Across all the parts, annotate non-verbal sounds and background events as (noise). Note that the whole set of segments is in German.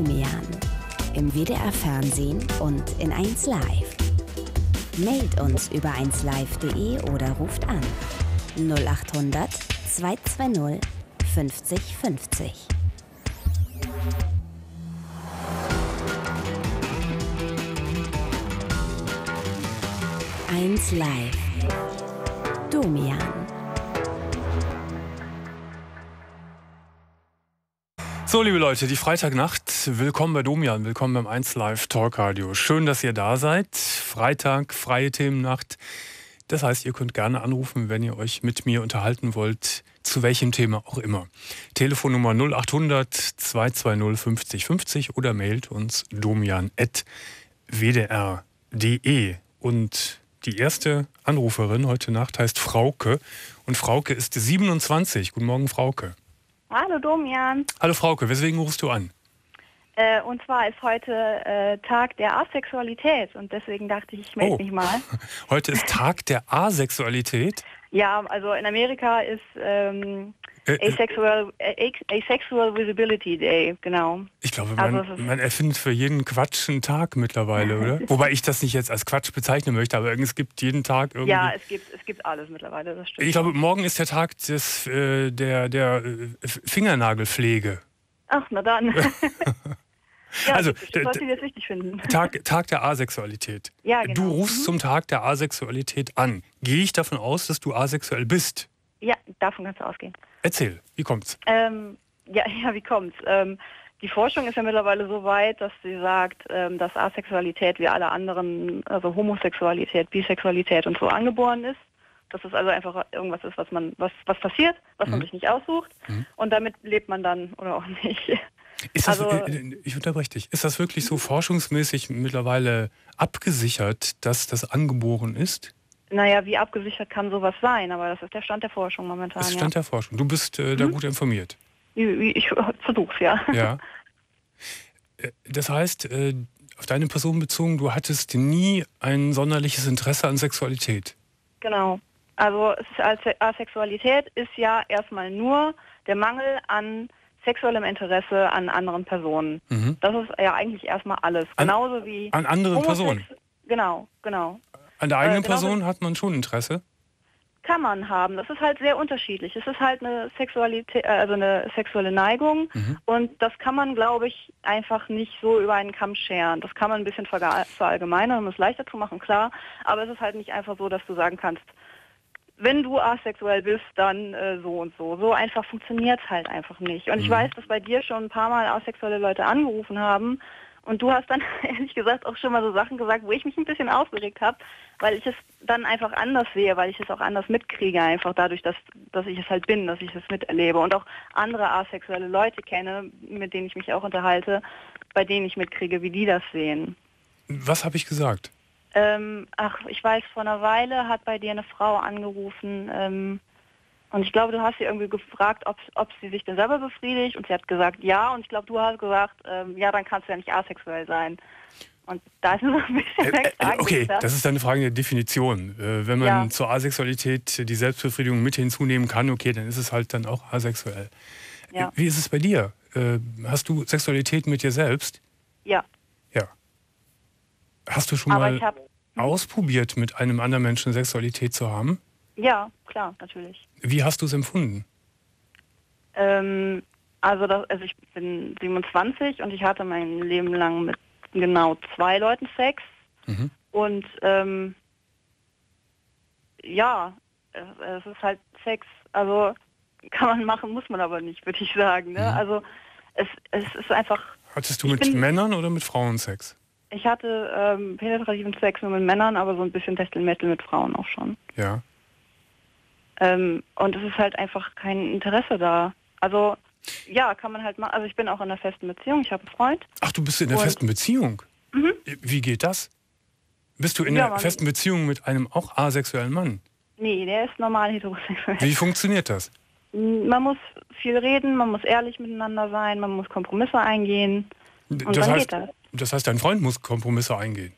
Domian. Im WDR Fernsehen und in 1 Live. Mailt uns über 1live.de oder ruft an 0800 220 50 50. Eins live. Domian. So, liebe Leute, die Freitagnacht. Willkommen bei Domian, willkommen beim 1 Live Talk Radio. Schön, dass ihr da seid. Freitag, freie Themennacht. Das heißt, ihr könnt gerne anrufen, wenn ihr euch mit mir unterhalten wollt, zu welchem Thema auch immer. Telefonnummer 0800 220 50 50 oder mailt uns domian.wdr.de. Und die erste Anruferin heute Nacht heißt Frauke und Frauke ist 27. Guten Morgen, Frauke. Hallo Domian. Hallo Frauke, weswegen rufst du an? Äh, und zwar ist heute äh, Tag der Asexualität und deswegen dachte ich, ich melde Oh. mich mal. (laughs) Heute ist Tag der Asexualität. Ja, also in Amerika ist ähm, Äh, äh, Asexual, äh, Asexual Visibility Day, genau. Ich glaube, Also man, ist- man erfindet für jeden Quatsch einen Tag mittlerweile, (laughs) oder? Wobei ich das nicht jetzt als Quatsch bezeichnen möchte, aber es gibt jeden Tag irgendwie. Ja, es gibt, es gibt alles mittlerweile, das stimmt. ich glaube, morgen ist der Tag des, äh, der, der äh, Fingernagelpflege. Ach, na dann. (laughs) (laughs) ja, Also, sollte jetzt wichtig finden. Tag, Tag der Asexualität. Ja, genau. Du rufst zum Tag der Asexualität an. Gehe ich davon aus, dass du asexuell bist? Ja, davon kannst du ausgehen. Erzähl, wie kommt's? Ähm, ja, (laughs) ja, wie kommt's? Ähm, die Forschung ist ja mittlerweile so weit, dass sie sagt, ähm, dass Asexualität wie alle anderen, also Homosexualität, Bisexualität und so angeboren ist. Dass es also einfach irgendwas ist, was man, was, was passiert, was man Mhm. sich nicht aussucht. Mhm. Und damit lebt man dann oder auch nicht. (laughs) Ist das, Also- ich unterbreche dich. Ist das wirklich so forschungsmäßig mittlerweile abgesichert, dass das angeboren ist? Naja, wie abgesichert kann sowas sein? Aber das ist der Stand der Forschung momentan. Das ist Stand der Forschung. Du bist äh, da gut informiert. ja. Ich, ich (laughs) versuch's, ja. Ja. (laughs) Äh, Das heißt, äh, auf deine Person bezogen, du hattest nie ein sonderliches Interesse an Sexualität. Genau. Also Asexualität ist ja erstmal nur der Mangel an sexuellem Interesse an anderen Personen. Mhm. Das ist ja eigentlich erstmal alles. An- Genauso wie An anderen Personen. Genau, genau. An der eigenen Äh, genau Person hat man schon Interesse. Kann man haben. Das ist halt sehr unterschiedlich. Es ist halt eine Sexualität, äh, also eine sexuelle Neigung Mhm. und das kann man, glaube ich, einfach nicht so über einen Kamm scheren. Das kann man ein bisschen verallgemeinern, um es leichter zu machen, klar. Aber es ist halt nicht einfach so, dass du sagen kannst, wenn du asexuell bist, dann äh, so und so. So einfach funktioniert es halt einfach nicht. Und ich Mhm. weiß, dass bei dir schon ein paar Mal asexuelle Leute angerufen haben und du hast dann (laughs) ehrlich gesagt auch schon mal so Sachen gesagt, wo ich mich ein bisschen aufgeregt habe, weil ich es dann einfach anders sehe, weil ich es auch anders mitkriege, einfach dadurch, dass, dass ich es halt bin, dass ich es miterlebe und auch andere asexuelle Leute kenne, mit denen ich mich auch unterhalte, bei denen ich mitkriege, wie die das sehen. Was habe ich gesagt? Ähm, ach, ich weiß, vor einer Weile hat bei dir eine Frau angerufen ähm, und ich glaube, du hast sie irgendwie gefragt, ob, ob sie sich denn selber befriedigt und sie hat gesagt, ja und ich glaube, du hast gesagt, ähm, ja, dann kannst du ja nicht asexuell sein. Und da ist so ein bisschen Äh, äh, okay, das ist eine Frage der Definition. Äh, wenn man Ja. zur Asexualität die Selbstbefriedigung mit hinzunehmen kann, okay, dann ist es halt dann auch asexuell. Ja. Wie ist es bei dir? Äh, hast du Sexualität mit dir selbst? Ja, Ja. Hast du schon aber mal habe, ausprobiert, mit einem anderen Menschen Sexualität zu haben? Ja, klar, natürlich. Wie hast du es empfunden? Ähm, also, das, also ich bin 27 und ich hatte mein Leben lang mit genau zwei Leuten Sex. Mhm. Und ähm, ja, es, es ist halt Sex. Also (laughs) kann man machen, muss man aber nicht, würde ich sagen. Ne? Mhm. Also es, es ist einfach, Hattest du mit bin- Männern oder mit Frauen Sex? ich hatte ähm, penetrativen Sex nur mit Männern, aber so ein bisschen Techtelmettel mit Frauen auch schon. Ja. Ähm, und es ist halt einfach kein Interesse da. Also ja, kann man halt machen. Also ich bin auch in einer festen Beziehung, ich habe einen Freund. Ach, du bist in einer Und- festen Beziehung? Mhm. Wie geht das? Bist du in Ja, einer Mann. festen Beziehung mit einem auch asexuellen Mann? Nee, der ist normal heterosexuell. Wie funktioniert das? Man muss viel reden, man muss ehrlich miteinander sein, man muss Kompromisse eingehen. Und das, dann heißt, geht das. das heißt, dein Freund muss Kompromisse eingehen.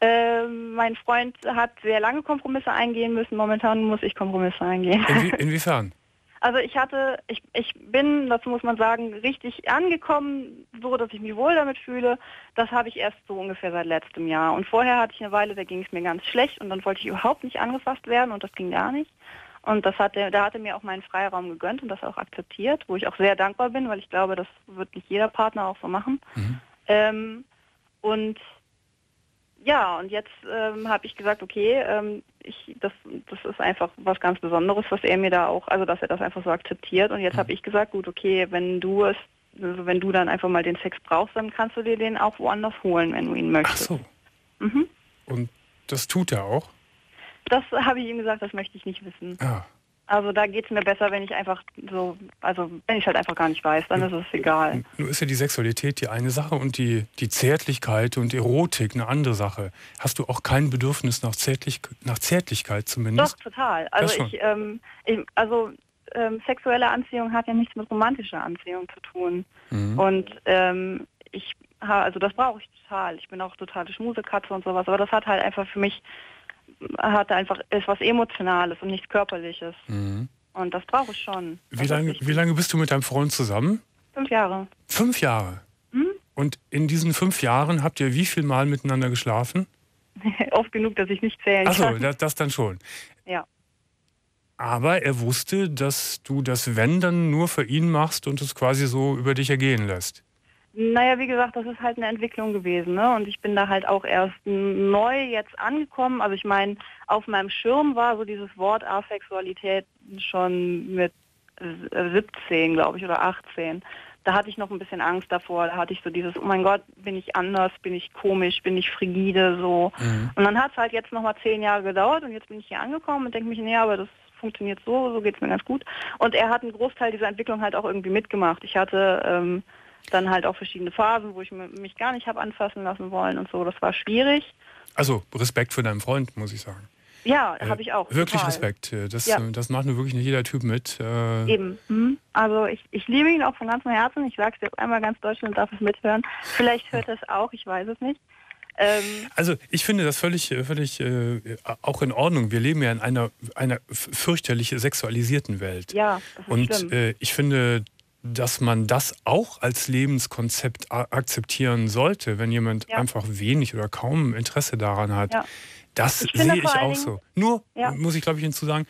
Ähm, mein Freund hat sehr lange Kompromisse eingehen müssen. Momentan muss ich Kompromisse eingehen. Inwie (laughs) inwiefern? Also ich hatte, ich, ich bin, das muss man sagen, richtig angekommen, so dass ich mich wohl damit fühle. Das habe ich erst so ungefähr seit letztem Jahr. Und vorher hatte ich eine Weile, da ging es mir ganz schlecht und dann wollte ich überhaupt nicht angefasst werden und das ging gar nicht. Und das hat der, da hatte mir auch meinen Freiraum gegönnt und das auch akzeptiert, wo ich auch sehr dankbar bin, weil ich glaube, das wird nicht jeder Partner auch so machen. Mhm. Ähm, und ja, und jetzt ähm, habe ich gesagt, okay, ähm, ich, das, das ist einfach was ganz Besonderes, was er mir da auch, also dass er das einfach so akzeptiert. Und jetzt habe mhm. ich gesagt, gut, okay, wenn du es, also wenn du dann einfach mal den Sex brauchst, dann kannst du dir den auch woanders holen, wenn du ihn möchtest. Ach so. Mhm. Und das tut er auch? Das habe ich ihm gesagt, das möchte ich nicht wissen. Ah. Also da geht es mir besser, wenn ich einfach so, also wenn ich halt einfach gar nicht weiß, dann ist es egal. Nur ist ja die Sexualität die eine Sache und die, die Zärtlichkeit und Erotik eine andere Sache. Hast du auch kein Bedürfnis nach, Zärtlich, nach Zärtlichkeit zumindest? Doch, total. Also ich, ähm, ich, also ähm, sexuelle Anziehung hat ja nichts mit romantischer Anziehung zu tun. Mhm. Und ähm, ich also das brauche ich total. Ich bin auch totale Schmusekatze und sowas, aber das hat halt einfach für mich hat einfach ist was Emotionales und nichts Körperliches. Mhm. Und das brauche ich schon. Wie lange, wie lange bist du mit deinem Freund zusammen? Fünf Jahre. Fünf Jahre? Mhm. Und in diesen fünf Jahren habt ihr wie viel Mal miteinander geschlafen? (laughs) Oft genug, dass ich nicht zählen Achso, kann. das, das dann schon. Ja. Aber er wusste, dass du das Wenn dann nur für ihn machst und es quasi so über dich ergehen lässt. Naja, wie gesagt, das ist halt eine Entwicklung gewesen. Ne? Und ich bin da halt auch erst neu jetzt angekommen. Also ich meine, auf meinem Schirm war so dieses Wort Asexualität schon mit 17, glaube ich, oder 18. Da hatte ich noch ein bisschen Angst davor. Da hatte ich so dieses, oh mein Gott, bin ich anders, bin ich komisch, bin ich frigide, so. Mhm. Und dann hat es halt jetzt nochmal zehn Jahre gedauert und jetzt bin ich hier angekommen und denke mich, nee, aber das funktioniert so, so geht es mir ganz gut. Und er hat einen Großteil dieser Entwicklung halt auch irgendwie mitgemacht. Ich hatte... Ähm, dann halt auch verschiedene Phasen, wo ich mich gar nicht habe anfassen lassen wollen und so. Das war schwierig. Also Respekt für deinen Freund, muss ich sagen. Ja, äh, habe ich auch. Wirklich total. Respekt. Äh, das, ja. Äh, das macht nur wirklich nicht jeder Typ mit. Äh Eben. Mhm. Also ich, ich liebe ihn auch von ganzem Herzen. Ich sage es dir einmal ganz Deutschland darf es mithören. Vielleicht hört er es auch, ich weiß es nicht. Ähm also ich finde das völlig, völlig äh, auch in Ordnung. Wir leben ja in einer, einer fürchterlich sexualisierten Welt. Ja, das ist Und äh, ich finde, dass man das auch als Lebenskonzept akzeptieren sollte, wenn jemand ja. einfach wenig oder kaum Interesse daran hat. Ja. Das sehe ich auch so. Nur ja. muss ich, glaube ich, hinzusagen,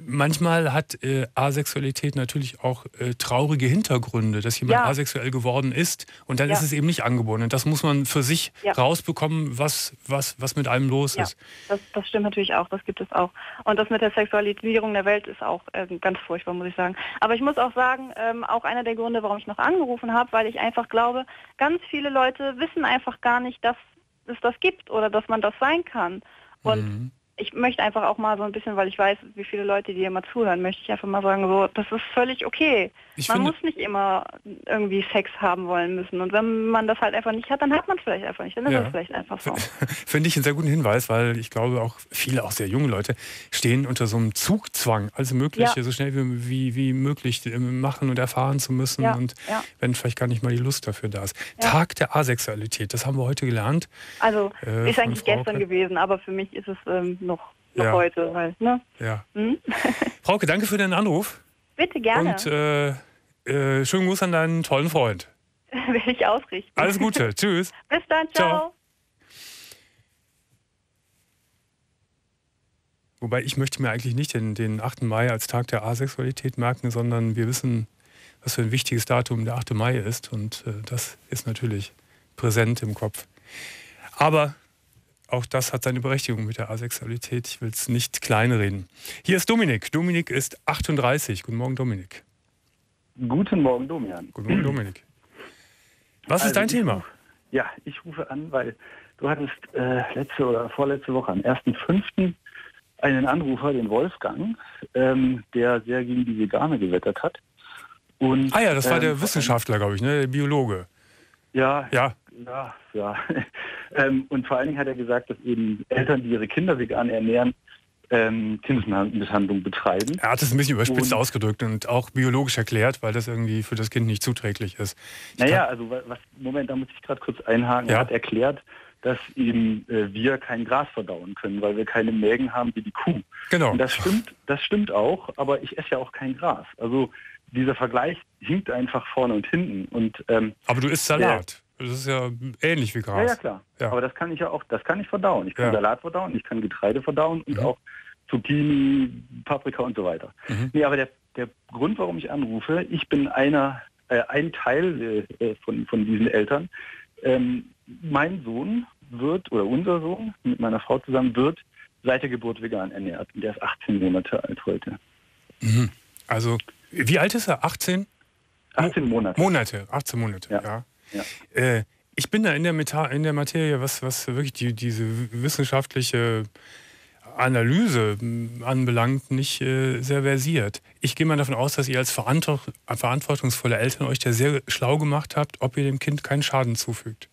manchmal hat äh, Asexualität natürlich auch äh, traurige Hintergründe, dass jemand ja. asexuell geworden ist und dann ja. ist es eben nicht angeboren. Und das muss man für sich ja. rausbekommen, was, was, was mit einem los ist. Das, das stimmt natürlich auch, das gibt es auch. Und das mit der Sexualisierung der Welt ist auch äh, ganz furchtbar, muss ich sagen. Aber ich muss auch sagen, ähm, auch einer der Gründe, warum ich noch angerufen habe, weil ich einfach glaube, ganz viele Leute wissen einfach gar nicht, dass es das gibt oder dass man das sein kann. Und mhm ich möchte einfach auch mal so ein bisschen, weil ich weiß, wie viele Leute dir immer zuhören, möchte ich einfach mal sagen, so, das ist völlig okay. Ich man muss nicht immer irgendwie Sex haben wollen müssen. Und wenn man das halt einfach nicht hat, dann hat man es vielleicht einfach nicht. Dann ist ja. es vielleicht einfach so. (laughs) Finde ich einen sehr guten Hinweis, weil ich glaube auch viele, auch sehr junge Leute, stehen unter so einem Zugzwang, alles Mögliche ja. so schnell wie, wie, wie möglich äh, machen und erfahren zu müssen. Ja. Und wenn vielleicht gar nicht mal die Lust dafür da ist. Tag der Asexualität, das haben wir heute gelernt. Also äh, ist eigentlich gestern gewesen, aber für mich ist es ähm, noch, noch ja. heute halt. Ne? Ja. Hm? (laughs) Frauke, danke für den Anruf. Bitte gerne. Und äh, äh, schönen Gruß an deinen tollen Freund. (laughs) Will ich ausrichten. Alles Gute. (laughs) Tschüss. Bis dann. ciao. ciao. Wobei ich möchte mir eigentlich nicht den, den 8. Mai als Tag der Asexualität merken, sondern wir wissen, was für ein wichtiges Datum der 8. Mai ist. Und äh, das ist natürlich präsent im Kopf. Aber auch das hat seine Berechtigung mit der Asexualität. Ich will es nicht kleinreden. Hier ist Dominik. Dominik ist 38. Guten Morgen, Dominik. Guten Morgen, Domian. Guten Morgen, Dominik. Was also ist dein Thema? Ruf, ja, ich rufe an, weil du hattest äh, letzte oder vorletzte Woche am 1.5. einen Anrufer, den Wolfgang, ähm, der sehr gegen die Vegane gewettert hat. Und, ah ja, das war der ähm, Wissenschaftler, glaube ich, ne? der Biologe. Ja, ja, ja, ja. (laughs) ähm, und vor allen Dingen hat er gesagt, dass eben Eltern, die ihre Kinder vegan ernähren, ähm, Kindesmisshandlung betreiben. Er hat es ein bisschen überspitzt und, ausgedrückt und auch biologisch erklärt, weil das irgendwie für das Kind nicht zuträglich ist. Ich naja, also was, Moment, da muss ich gerade kurz einhaken. Ja. Er hat erklärt, dass eben äh, wir kein Gras verdauen können, weil wir keine Mägen haben wie die Kuh. Genau. Und das stimmt, das stimmt auch, aber ich esse ja auch kein Gras. Also dieser Vergleich hinkt einfach vorne und hinten. Und, ähm, aber du isst Salat. Das ist ja ähnlich wie Gras. Ja, ja, klar. Ja. Aber das kann ich ja auch, das kann ich verdauen. Ich kann ja. Salat verdauen, ich kann Getreide verdauen und mhm. auch Zucchini, Paprika und so weiter. Mhm. Nee, aber der, der Grund, warum ich anrufe, ich bin einer, äh, ein Teil äh, von, von diesen Eltern. Ähm, mein Sohn wird, oder unser Sohn mit meiner Frau zusammen, wird seit der Geburt vegan ernährt. Und der ist 18 Monate alt heute. Mhm. Also, wie alt ist er? 18? 18 Monate. Monate, 18 Monate, ja. ja. Ja. Äh, ich bin da in der, Meta in der Materie, was, was wirklich die, diese wissenschaftliche Analyse anbelangt, nicht äh, sehr versiert. Ich gehe mal davon aus, dass ihr als verantwortungsvolle Eltern euch da sehr schlau gemacht habt, ob ihr dem Kind keinen Schaden zufügt.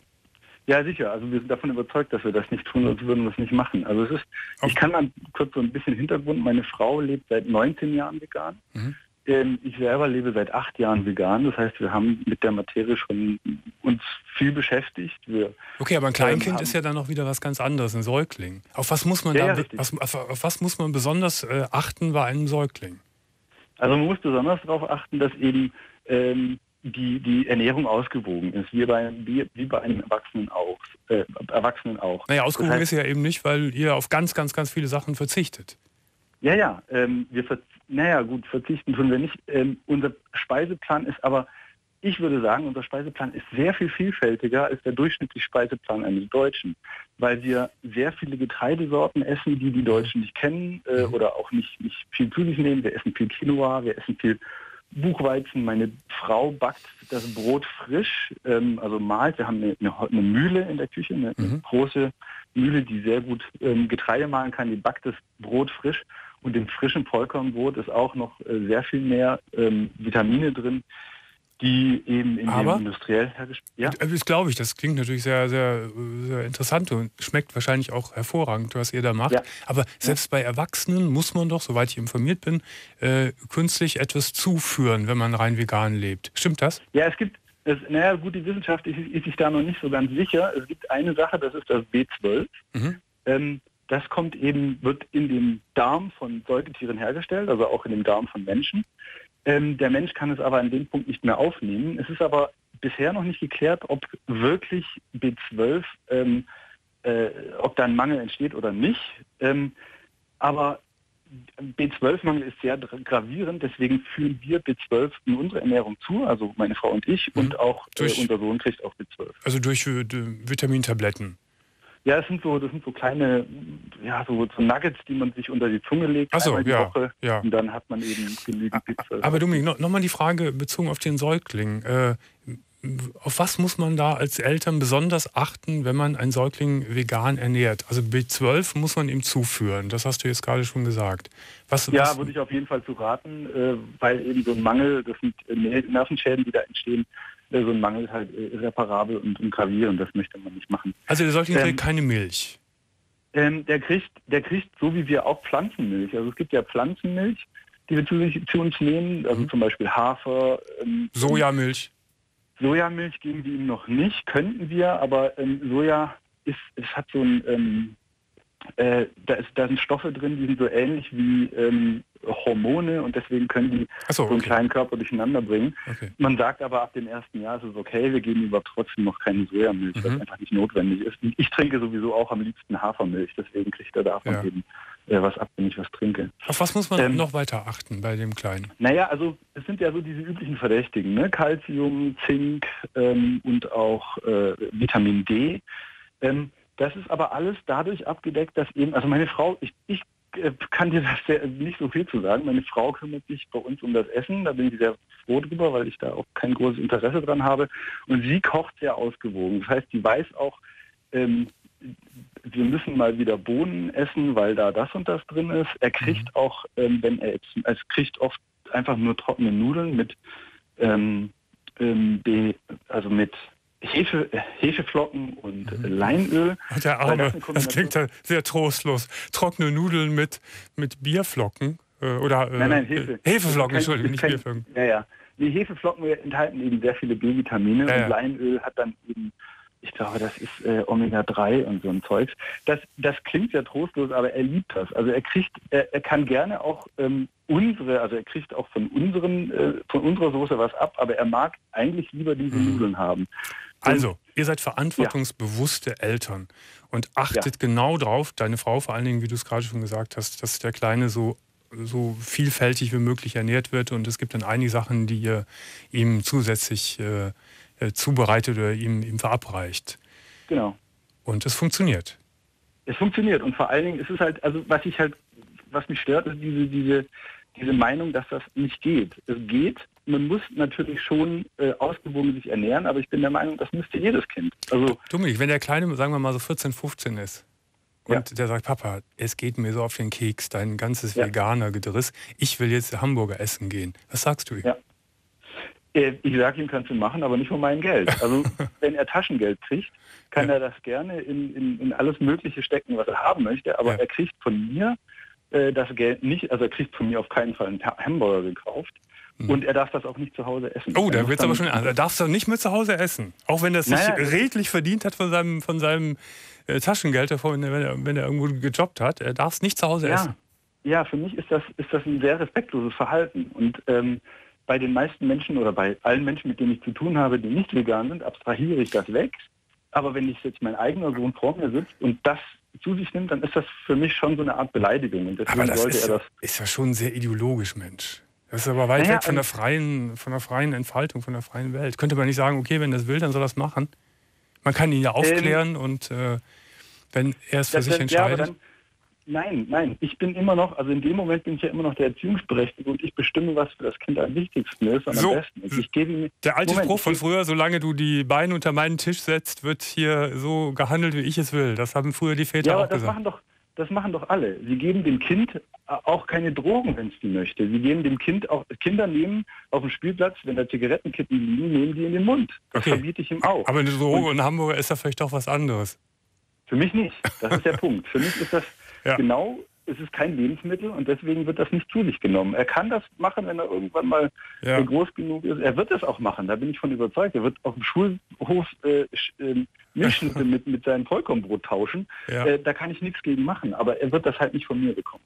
Ja, sicher. Also wir sind davon überzeugt, dass wir das nicht tun, sonst würden wir es nicht machen. Also es ist, okay. ich kann mal kurz so ein bisschen Hintergrund. Meine Frau lebt seit 19 Jahren vegan. Mhm. Ähm, ich selber lebe seit acht Jahren vegan. Das heißt, wir haben mit der Materie schon uns viel beschäftigt. Wir, okay, aber ein Kleinkind ähm, ist ja dann noch wieder was ganz anderes, ein Säugling. Auf was muss man ja, da, ja, was, auf, auf, was muss man besonders äh, achten bei einem Säugling? Also man muss besonders darauf achten, dass eben ähm, die, die Ernährung ausgewogen ist, wie bei, wie, wie bei einem Erwachsenen auch. Äh, Erwachsenen auch. Naja, ausgewogen das heißt, ist ja eben nicht, weil ihr auf ganz, ganz, ganz viele Sachen verzichtet. Ja, ja, ähm, wir naja, gut, verzichten tun wir nicht. Ähm, unser Speiseplan ist aber, ich würde sagen, unser Speiseplan ist sehr viel vielfältiger als der durchschnittliche Speiseplan eines Deutschen, weil wir sehr viele Getreidesorten essen, die die Deutschen nicht kennen äh, mhm. oder auch nicht, nicht viel zu sich nehmen. Wir essen viel Quinoa, wir essen viel Buchweizen. Meine Frau backt das Brot frisch, ähm, also malt. Wir haben eine, eine, eine, Mühle in der Küche, eine, mhm. große Mühle, die sehr gut ähm, Getreide mahlen kann. Die backt das Brot frisch und im frischen Vollkornbrot ist auch noch äh, sehr viel mehr ähm, Vitamine drin, die eben in Aber, dem industriell hergestellt Ja, das glaube ich. Das klingt natürlich sehr, sehr, sehr interessant und schmeckt wahrscheinlich auch hervorragend, was ihr da macht. Ja. Aber selbst bei Erwachsenen muss man doch, soweit ich informiert bin, äh, künstlich etwas zuführen, wenn man rein vegan lebt. Stimmt das? Ja, es gibt, es, naja gut, die Wissenschaft ist, ist, sich da noch nicht so ganz sicher. Es gibt eine Sache, das ist das B12. Mhm. Ähm, das kommt eben, wird in dem Darm von Säugetieren hergestellt, also auch in dem Darm von Menschen. Ähm, der Mensch kann es aber an dem Punkt nicht mehr aufnehmen. Es ist aber bisher noch nicht geklärt, ob wirklich B12, ähm, äh, ob da ein Mangel entsteht oder nicht. Ähm, aber B12-Mangel ist sehr gravierend, deswegen führen wir B12 in unsere Ernährung zu, also meine Frau und ich, mhm. und auch äh, unser Sohn kriegt auch B12. Also durch äh, Vitamintabletten? Ja, das sind so, das sind so kleine, ja, so, so Nuggets, die man sich unter die Zunge legt Ach so, einmal die ja, Woche ja. und dann hat man eben genügend Pizza. Aber Dominik, noch, noch mal die Frage bezogen auf den Säugling. Äh, auf was muss man da als Eltern besonders achten, wenn man einen Säugling vegan ernährt? Also B12 muss man ihm zuführen, das hast du jetzt gerade schon gesagt. Was, ja, was würde ich auf jeden Fall zu raten, äh, weil eben so ein Mangel, das sind Nervenschäden, die da entstehen, so ein Mangel halt äh, irreparabel und, und gravierend. Das möchte man nicht machen. Also der Säugling ähm, kriegt keine Milch? Ähm, der kriegt, der kriegt so wie wir auch Pflanzenmilch. Also es gibt ja Pflanzenmilch, die wir zu, zu uns nehmen, also mhm. zum Beispiel Hafer. Ähm, Sojamilch. Sojamilch geben wir ihm noch nicht, könnten wir, aber ähm, Soja ist, es hat so ein, ähm, äh, da, ist, da sind Stoffe drin, die sind so ähnlich wie ähm, Hormone und deswegen können die so, so, einen kleinen Körper durcheinander bringen. Okay. Man sagt aber ab dem ersten Jahr ist es okay, wir geben aber trotzdem noch keine Sojamilch, mhm. was einfach nicht notwendig ist. Ich trinke sowieso auch am liebsten Hafermilch, deswegen kriegt er davon ja. eben äh, was ab, wenn ich was trinke. Auf was muss man ähm, noch weiter achten bei dem Kleinen? Naja, also es sind ja so diese üblichen Verdächtigen, ne? Calcium, Zink ähm, und auch äh, Vitamin D. Ähm, das ist aber alles dadurch abgedeckt, dass eben, also meine Frau, ich, ich äh, kann dir das sehr, nicht so viel zu sagen. Meine Frau kümmert sich bei uns um das Essen. Da bin ich sehr froh drüber, weil ich da auch kein großes Interesse dran habe. Und sie kocht sehr ausgewogen. Das heißt, sie weiß auch, ähm, wir müssen mal wieder Bohnen essen, weil da das und das drin ist. Er kriegt mhm. auch, ähm, wenn er jetzt, es kriegt oft einfach nur trockene Nudeln mit, ähm, ähm, also mit Hefe, Hefeflocken und mhm. Leinöl. Der Arme, das, klingt ja sehr trostlos. Trockene Nudeln mit, mit Bierflocken. Äh, oder, äh, nein, nein, Hefe. Hefeflocken, Entschuldigung, nicht kein, Bierflocken. Ja, ja. Die Hefeflocken enthalten eben sehr viele B-Vitamine ja, und Leinöl hat dann eben ich glaube, das ist äh, Omega-3 und so ein Zeugs. Das, das klingt ja trostlos, aber er liebt das. Also er kriegt, er, er kann gerne auch ähm, unsere, also er kriegt auch von unseren, äh, von unserer Soße was ab, aber er mag eigentlich lieber diese mhm. Nudeln haben. Also, ihr seid verantwortungsbewusste ja. Eltern und achtet ja. genau drauf, deine Frau vor allen Dingen, wie du es gerade schon gesagt hast, dass der Kleine so, so vielfältig wie möglich ernährt wird und es gibt dann einige Sachen, die ihr ihm zusätzlich äh, äh, zubereitet oder ihm, ihm verabreicht. Genau. Und es funktioniert. Es funktioniert und vor allen Dingen ist es halt, also was ich halt, was mich stört, ist diese, diese, diese Meinung, dass das nicht geht. Es geht, man muss natürlich schon äh, ausgewogen sich ernähren, aber ich bin der Meinung, das müsste jedes Kind. Also Dominik, wenn der Kleine, sagen wir mal so 14, 15 ist und ja. der sagt, Papa, es geht mir so auf den Keks, dein ganzes ja. veganer Gedriss, ich will jetzt Hamburger essen gehen. Was sagst du ihm? Ja. Äh, ich sage ihm, kannst du machen, aber nicht von meinem Geld. Also (laughs) wenn er Taschengeld kriegt, kann ja. er das gerne in, in, in, alles Mögliche stecken, was er haben möchte, aber er kriegt von mir äh, das Geld nicht, also er kriegt von mir auf keinen Fall einen Hamburger gekauft. Mhm. Und er darf das auch nicht zu Hause essen. Oh, da wird aber schon. Also er darf es nicht mehr zu Hause essen. Auch wenn er es sich naja, redlich verdient hat von seinem, von seinem äh, Taschengeld, wenn er, wenn er irgendwo gejobbt hat. Er darf es nicht zu Hause ja. essen. Ja, für mich ist das, ist das ein sehr respektloses Verhalten. Und ähm, bei den meisten Menschen oder bei allen Menschen, mit denen ich zu tun habe, die nicht vegan sind, abstrahiere ich das weg. Aber wenn ich jetzt mein eigener Sohn vor mir sitzt und das zu sich nimmt, dann ist das für mich schon so eine Art Beleidigung. Und deswegen aber das sollte ist, er das. Ist ja schon sehr ideologisch, Mensch. Das ist aber weit naja, weg von der, freien, von der freien Entfaltung, von der freien Welt. Könnte man nicht sagen, okay, wenn das will, dann soll das machen? Man kann ihn ja ähm, aufklären ähm, und äh, wenn er es für sich entscheidet. Ja, Nein, nein, ich bin immer noch, also in dem Moment bin ich ja immer noch der Erziehungsberechtigte und ich bestimme, was für das Kind am wichtigsten ist und so, am besten ist. Ich gebe ihm, der alte Moment, Spruch von früher, solange du die Beine unter meinen Tisch setzt, wird hier so gehandelt, wie ich es will. Das haben früher die Väter ja, auch das gesagt. Machen doch, das machen doch alle. Sie geben dem Kind auch keine Drogen, wenn es die möchte. Sie geben dem Kind auch, Kinder nehmen auf dem Spielplatz, wenn da Zigarettenkippen liegen, nehmen die in den Mund. Das okay. verbiete ich ihm auch. Aber eine Droge und, in Hamburg ist ja vielleicht doch was anderes. Für mich nicht. Das ist der (laughs) Punkt. Für mich ist das ja. genau es ist kein Lebensmittel und deswegen wird das nicht zu sich genommen. Er kann das machen, wenn er irgendwann mal ja. groß genug ist. Er wird das auch machen, da bin ich von überzeugt. Er wird auf dem Schulhof äh, äh, Milchschnitte (laughs) mit, mit seinem Vollkornbrot tauschen. Ja. Äh, da kann ich nichts gegen machen, aber er wird das halt nicht von mir bekommen.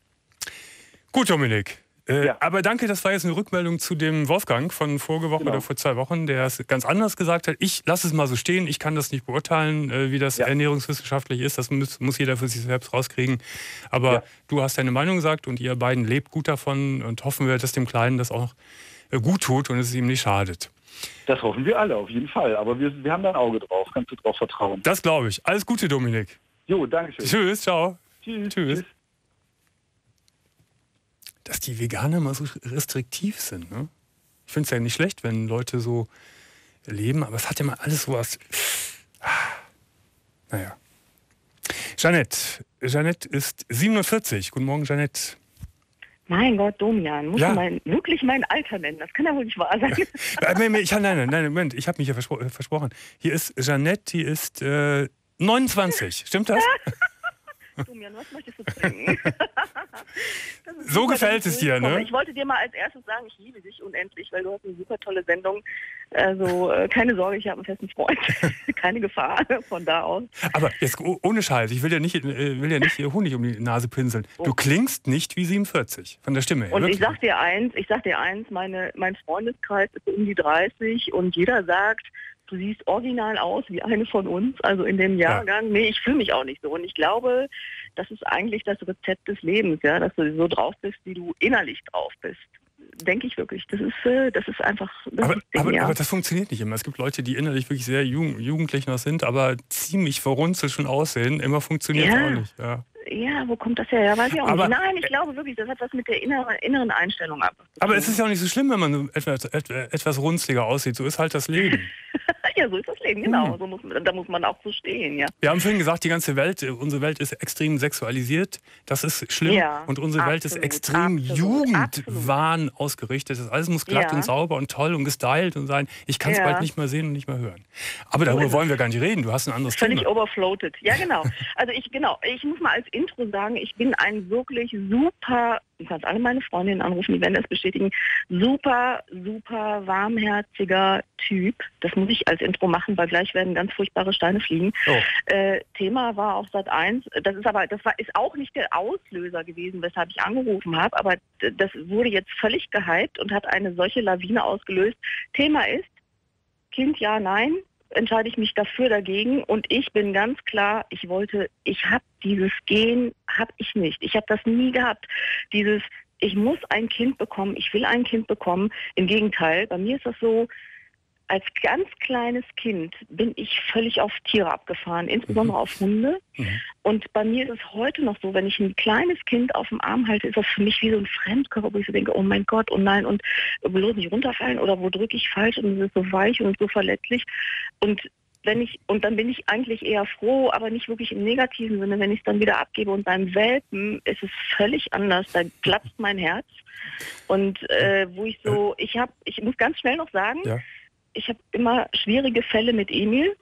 Gut, Dominik. Äh, ja. Aber danke, das war jetzt eine Rückmeldung zu dem Wolfgang von vorige Woche genau. oder vor zwei Wochen, der es ganz anders gesagt hat. Ich lasse es mal so stehen, ich kann das nicht beurteilen, äh, wie das ja. ernährungswissenschaftlich ist. Das muss, muss, jeder für sich selbst rauskriegen. Aber ja. du hast deine Meinung gesagt und ihr beiden lebt gut davon und hoffen wir, dass dem Kleinen das auch äh, gut tut und es ihm nicht schadet. Das hoffen wir alle, auf jeden Fall. Aber wir, wir haben da ein Auge drauf, kannst du drauf vertrauen. Das glaube ich. Alles Gute, Dominik. Jo, danke schön. Tschüss, ciao. Tschüss. Tschüss. Tschüss dass die Veganer mal so restriktiv sind. Ne? Ich finde es ja nicht schlecht, wenn Leute so leben, aber es hat ja mal alles sowas. Ah, naja. Jeannette. Jeannette ist 47. Guten Morgen, Jeannette. Mein Gott, Domian, muss ja. mein, wirklich mein Alter nennen? Das kann ja wohl nicht wahr sein. ich, nein, nein, nein, Moment, ich habe mich hier verspro versprochen. Hier ist Jeannette, die ist äh, 29. Stimmt das? Domian, was möchtest du trinken? (laughs) so super, gefällt es dir, ne? Ich wollte dir mal als erstes sagen, ich liebe dich unendlich, weil du hast eine super tolle Sendung. Also äh, keine Sorge, ich habe einen festen Freund. (laughs) keine Gefahr von da aus. Aber jetzt ohne Scheiß, ich will ja nicht, äh, will ja nicht Honig um die Nase pinseln. Du oh. klingst nicht wie 47 von der Stimme her. Und wirklich. ich sag dir eins, ich sag dir eins, meine, mein Freundeskreis ist um die 30 und jeder sagt, du siehst original aus wie eine von uns, also in dem Jahrgang. Ja. Nee, ich fühle mich auch nicht so. Und ich glaube, das ist eigentlich das Rezept des Lebens, ja, dass du so drauf bist, wie du innerlich drauf bist. Denke ich wirklich. Das ist, äh, das ist einfach. Das aber, ist Ding, aber, ja. aber, das funktioniert nicht immer. Es gibt Leute, die innerlich wirklich sehr jugend, jugendlich noch sind, aber ziemlich verrunzelt schon aussehen. Immer funktioniert es ja. auch nicht. Ja. Ja, wo kommt das her? Ja, weiß ich auch aber, nicht. Nein, ich glaube wirklich, das hat was mit der inneren, inneren Einstellung ab. Aber es ist ja auch nicht so schlimm, wenn man etwas, etwas runzliger aussieht. So ist halt das Leben. (laughs) ja, so ist das Leben, genau. Hm. So muss, da muss man auch so stehen, ja. Wir haben vorhin gesagt, die ganze Welt, unsere Welt ist extrem sexualisiert. Das ist schlimm. Ja, und unsere absolut, Welt ist extrem absolut, Jugendwahn absolut. ausgerichtet. Das alles muss glatt ja. und sauber und toll und gestylt und sein. Ich kann es ja. bald nicht mehr sehen und nicht mehr hören. Aber darüber wollen wir gar nicht reden. Du hast ein anderes Völlig Thema. overfloated. Ja, genau. Also ich, genau, ich muss mal als Intro sagen, ich bin ein wirklich super du kannst alle meine Freundinnen anrufen, die werden das bestätigen. Super, super warmherziger Typ. Das muss ich als Intro machen, weil gleich werden ganz furchtbare Steine fliegen. Oh. Äh, Thema war auf Sat 1. Das ist aber, das war, ist auch nicht der Auslöser gewesen, weshalb ich angerufen habe, aber das wurde jetzt völlig gehypt und hat eine solche Lawine ausgelöst. Thema ist, Kind ja, nein, entscheide ich mich dafür dagegen und ich bin ganz klar, ich wollte, ich habe dieses Gen, habe ich nicht. Ich habe das nie gehabt. Dieses, ich muss ein Kind bekommen, ich will ein Kind bekommen. Im Gegenteil, bei mir ist das so, als ganz kleines Kind bin ich völlig auf Tiere abgefahren, insbesondere mhm. auf Hunde. Mhm. Und bei mir ist es heute noch so, wenn ich ein kleines Kind auf dem Arm halte, ist das für mich wie so ein Fremdkörper, wo ich so denke, oh mein Gott, oh nein, und bloß nicht runterfallen oder wo drücke ich falsch und es ist so weich und so verletzlich. Und wenn ich, und dann bin ich eigentlich eher froh, aber nicht wirklich im negativen Sinne, wenn ich es dann wieder abgebe. Und beim Welpen ist es völlig anders. Da platzt mein Herz. Und äh, wo ich so, ich habe, ich muss ganz schnell noch sagen, ja ich habe immer schwierige Fälle mit Emil.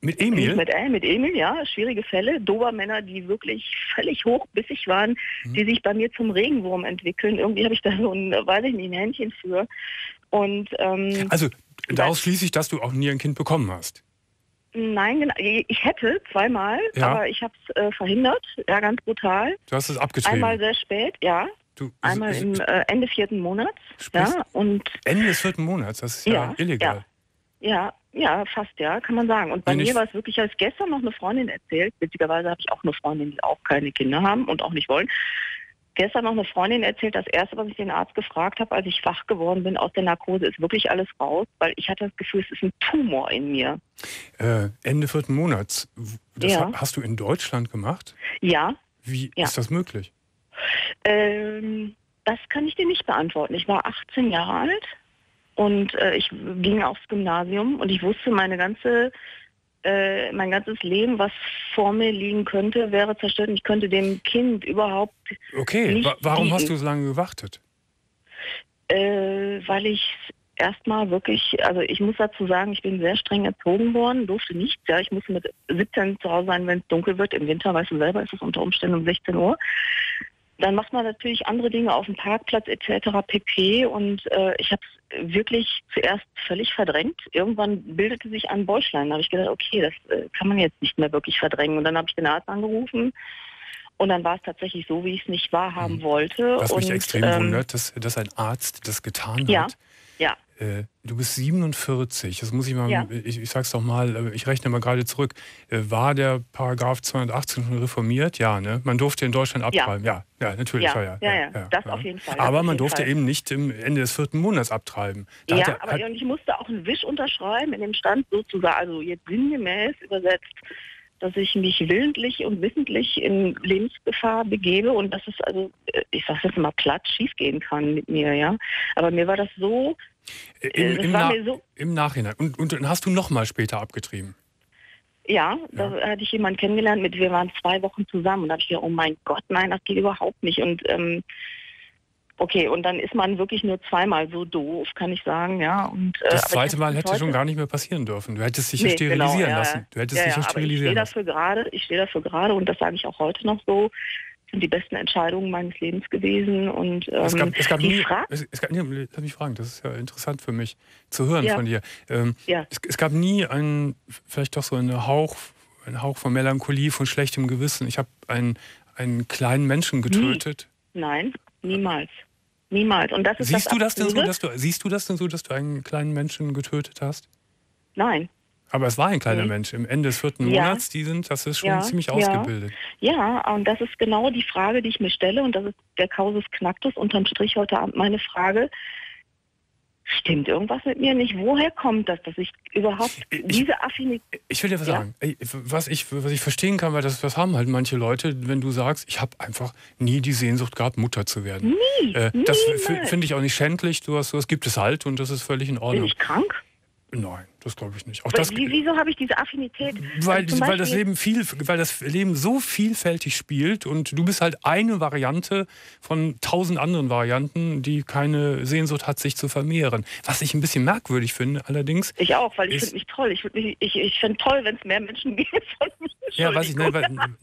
Mit Emil? Mit, äh, mit Emil, ja, schwierige Fälle. Dobermänner, die wirklich völlig hochbissig waren, mhm. die sich bei mir zum Regenwurm entwickeln. Irgendwie habe ich da so ein, weiß ich nicht, ein Händchen für. Und, ähm, also daraus schließe ich, dass du auch nie ein Kind bekommen hast. Nein, genau. Ich hätte zweimal, ja. aber ich habe es äh, verhindert. Ja, ganz brutal. Du hast es abgetrieben. Einmal sehr spät, ja. Du, Einmal im äh, Ende vierten Monats. Ja, und Ende des vierten Monats, das ist ja, ja illegal. Ja, ja, ja, fast ja, kann man sagen. Und bei Wenn mir war es wirklich, als gestern noch eine Freundin erzählt, witzigerweise habe ich auch eine Freundin, die auch keine Kinder haben und auch nicht wollen. Gestern noch eine Freundin erzählt, das erste, was ich den Arzt gefragt habe, als ich wach geworden bin aus der Narkose, ist wirklich alles raus, weil ich hatte das Gefühl, es ist ein Tumor in mir. Äh, Ende vierten Monats. Das ja. hast du in Deutschland gemacht? Ja. Wie ja. ist das möglich? Ähm, das kann ich dir nicht beantworten. Ich war 18 Jahre alt und äh, ich ging aufs Gymnasium und ich wusste, meine ganze, äh, mein ganzes Leben, was vor mir liegen könnte, wäre zerstört ich könnte dem Kind überhaupt. Okay, nicht warum liegen. hast du so lange gewartet? Äh, weil ich erstmal wirklich, also ich muss dazu sagen, ich bin sehr streng erzogen worden, durfte nichts. Ja, ich musste mit 17 zu Hause sein, wenn es dunkel wird. Im Winter, weißt du selber, ist es unter Umständen um 16 Uhr. Dann macht man natürlich andere Dinge auf dem Parkplatz etc. pp. Und äh, ich habe es wirklich zuerst völlig verdrängt. Irgendwann bildete sich ein Bäuchlein. Da habe ich gedacht, okay, das äh, kann man jetzt nicht mehr wirklich verdrängen. Und dann habe ich den Arzt angerufen. Und dann war es tatsächlich so, wie ich es nicht wahrhaben mhm. wollte. Was mich und, extrem ähm, wundert, dass, dass ein Arzt das getan ja, hat. Äh, du bist 47, das muss ich mal, ja. ich, ich sag's doch mal, äh, ich rechne mal gerade zurück. Äh, war der Paragraph 218 schon reformiert? Ja, ne? Man durfte in Deutschland abtreiben. Ja, ja, ja natürlich. Ja, ja, ja, ja, das auf jeden Fall. Aber man durfte Fall. eben nicht im Ende des vierten Monats abtreiben. Da ja, er, aber ich musste auch einen Wisch unterschreiben in dem Stand sozusagen, also jetzt sinngemäß übersetzt dass ich mich willentlich und wissentlich in Lebensgefahr begebe und dass es also, ich sage jetzt mal platt, schiefgehen kann mit mir, ja. Aber mir war das so, im, äh, im, Na so im Nachhinein. Und, und dann hast du nochmal später abgetrieben? Ja, ja, da hatte ich jemanden kennengelernt, mit wir waren zwei Wochen zusammen und da habe ich gedacht, oh mein Gott, nein, das geht überhaupt nicht. Und ähm, okay, und dann ist man wirklich nur zweimal so doof, kann ich sagen, ja. Und, äh, das zweite Mal hätte schon gar nicht mehr passieren dürfen. Du hättest dich nee, sterilisieren genau, ja, lassen. Du hättest ja, dich ja, sterilisieren ich stehe dafür gerade, ich stehe dafür gerade und das sage ich auch heute noch so sind die besten Entscheidungen meines Lebens gewesen. Und ähm, es gab, es gab nie, es, es gab, nee, lass mich fragen, das ist ja interessant für mich zu hören ja. von dir. Ähm, ja. es, es, gab nie einen, vielleicht doch so einen Hauch, einen Hauch von Melancholie, von schlechtem Gewissen. Ich habe einen, einen kleinen Menschen getötet. Nie. Nein, niemals. Niemals. Und das ist siehst das du das denn so, dass du siehst du das denn so, dass du einen kleinen Menschen getötet hast? Nein. Aber es war ein kleiner mhm. Mensch. Im Ende des vierten ja. Monats, die sind, das ist schon ja, ziemlich ausgebildet. Ja. ja, und das ist genau die Frage, die ich mir stelle. Und das ist der Kausus Knacktus unterm Strich heute Abend meine Frage. Stimmt irgendwas mit mir nicht? Woher kommt das, dass ich überhaupt ich, diese Affinität... Ich will dir was sagen. Was ich, was ich verstehen kann, weil das, das haben halt manche Leute, wenn du sagst, ich habe einfach nie die Sehnsucht gehabt, Mutter zu werden. Nie, äh, das finde ich auch nicht schändlich. Du hast, sowas gibt es halt und das ist völlig in Ordnung. Bin ich krank? Nein, das glaube ich nicht. Auch das, wieso habe ich diese Affinität? Weil, also weil, das Leben viel, weil das Leben so vielfältig spielt und du bist halt eine Variante von tausend anderen Varianten, die keine Sehnsucht hat, sich zu vermehren. Was ich ein bisschen merkwürdig finde, allerdings. Ich auch, weil ich finde mich toll. Ich, mich, ich, ich finde toll, wenn es mehr Menschen gibt von mir. Ja, was ich, was,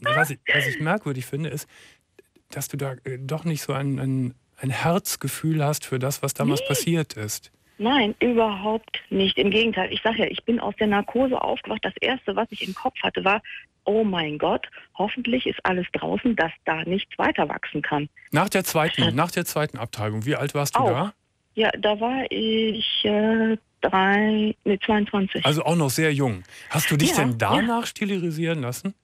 was, ich, was ich merkwürdig finde, ist, dass du da äh, doch nicht so ein, ein, ein Herzgefühl hast für das, was damals nee. passiert ist. Nein, überhaupt nicht. Im Gegenteil. Ich sage ja, ich bin aus der Narkose aufgewacht. Das Erste, was ich im Kopf hatte, war, oh mein Gott, hoffentlich ist alles draußen, dass da nichts weiter wachsen kann. Nach der zweiten, nach der zweiten Abtreibung, wie alt warst du auch. da? Ja, da war ich äh, drei, nee, 22. Also auch noch sehr jung. Hast du dich ja, denn danach ja. sterilisieren lassen?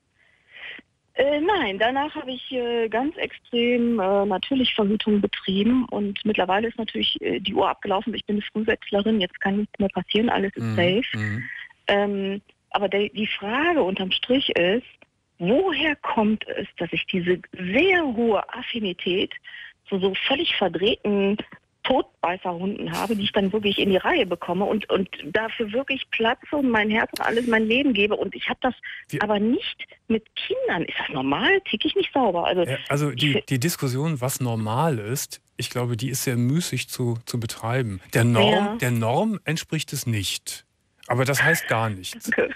Äh, nein, danach habe ich äh, ganz extrem äh, natürlich Verhütung betrieben und mittlerweile ist natürlich äh, die Uhr abgelaufen. Ich bin eine Frühwechslerin, jetzt kann nichts mehr passieren, alles ist mhm. safe. Mhm. Ähm, aber der, die Frage unterm Strich ist, woher kommt es, dass ich diese sehr hohe Affinität zu so völlig verdrehten Todbeißerhunden habe, die ich dann wirklich in die Reihe bekomme und, und dafür wirklich Platz und mein Herz und alles mein Leben gebe. Und ich habe das die, aber nicht mit Kindern. Ist das normal? Tick ich nicht sauber? Also, also die, die Diskussion, was normal ist, ich glaube, die ist sehr müßig zu, zu betreiben. Der Norm, ja. der Norm entspricht es nicht. Aber das heißt gar nichts. Danke.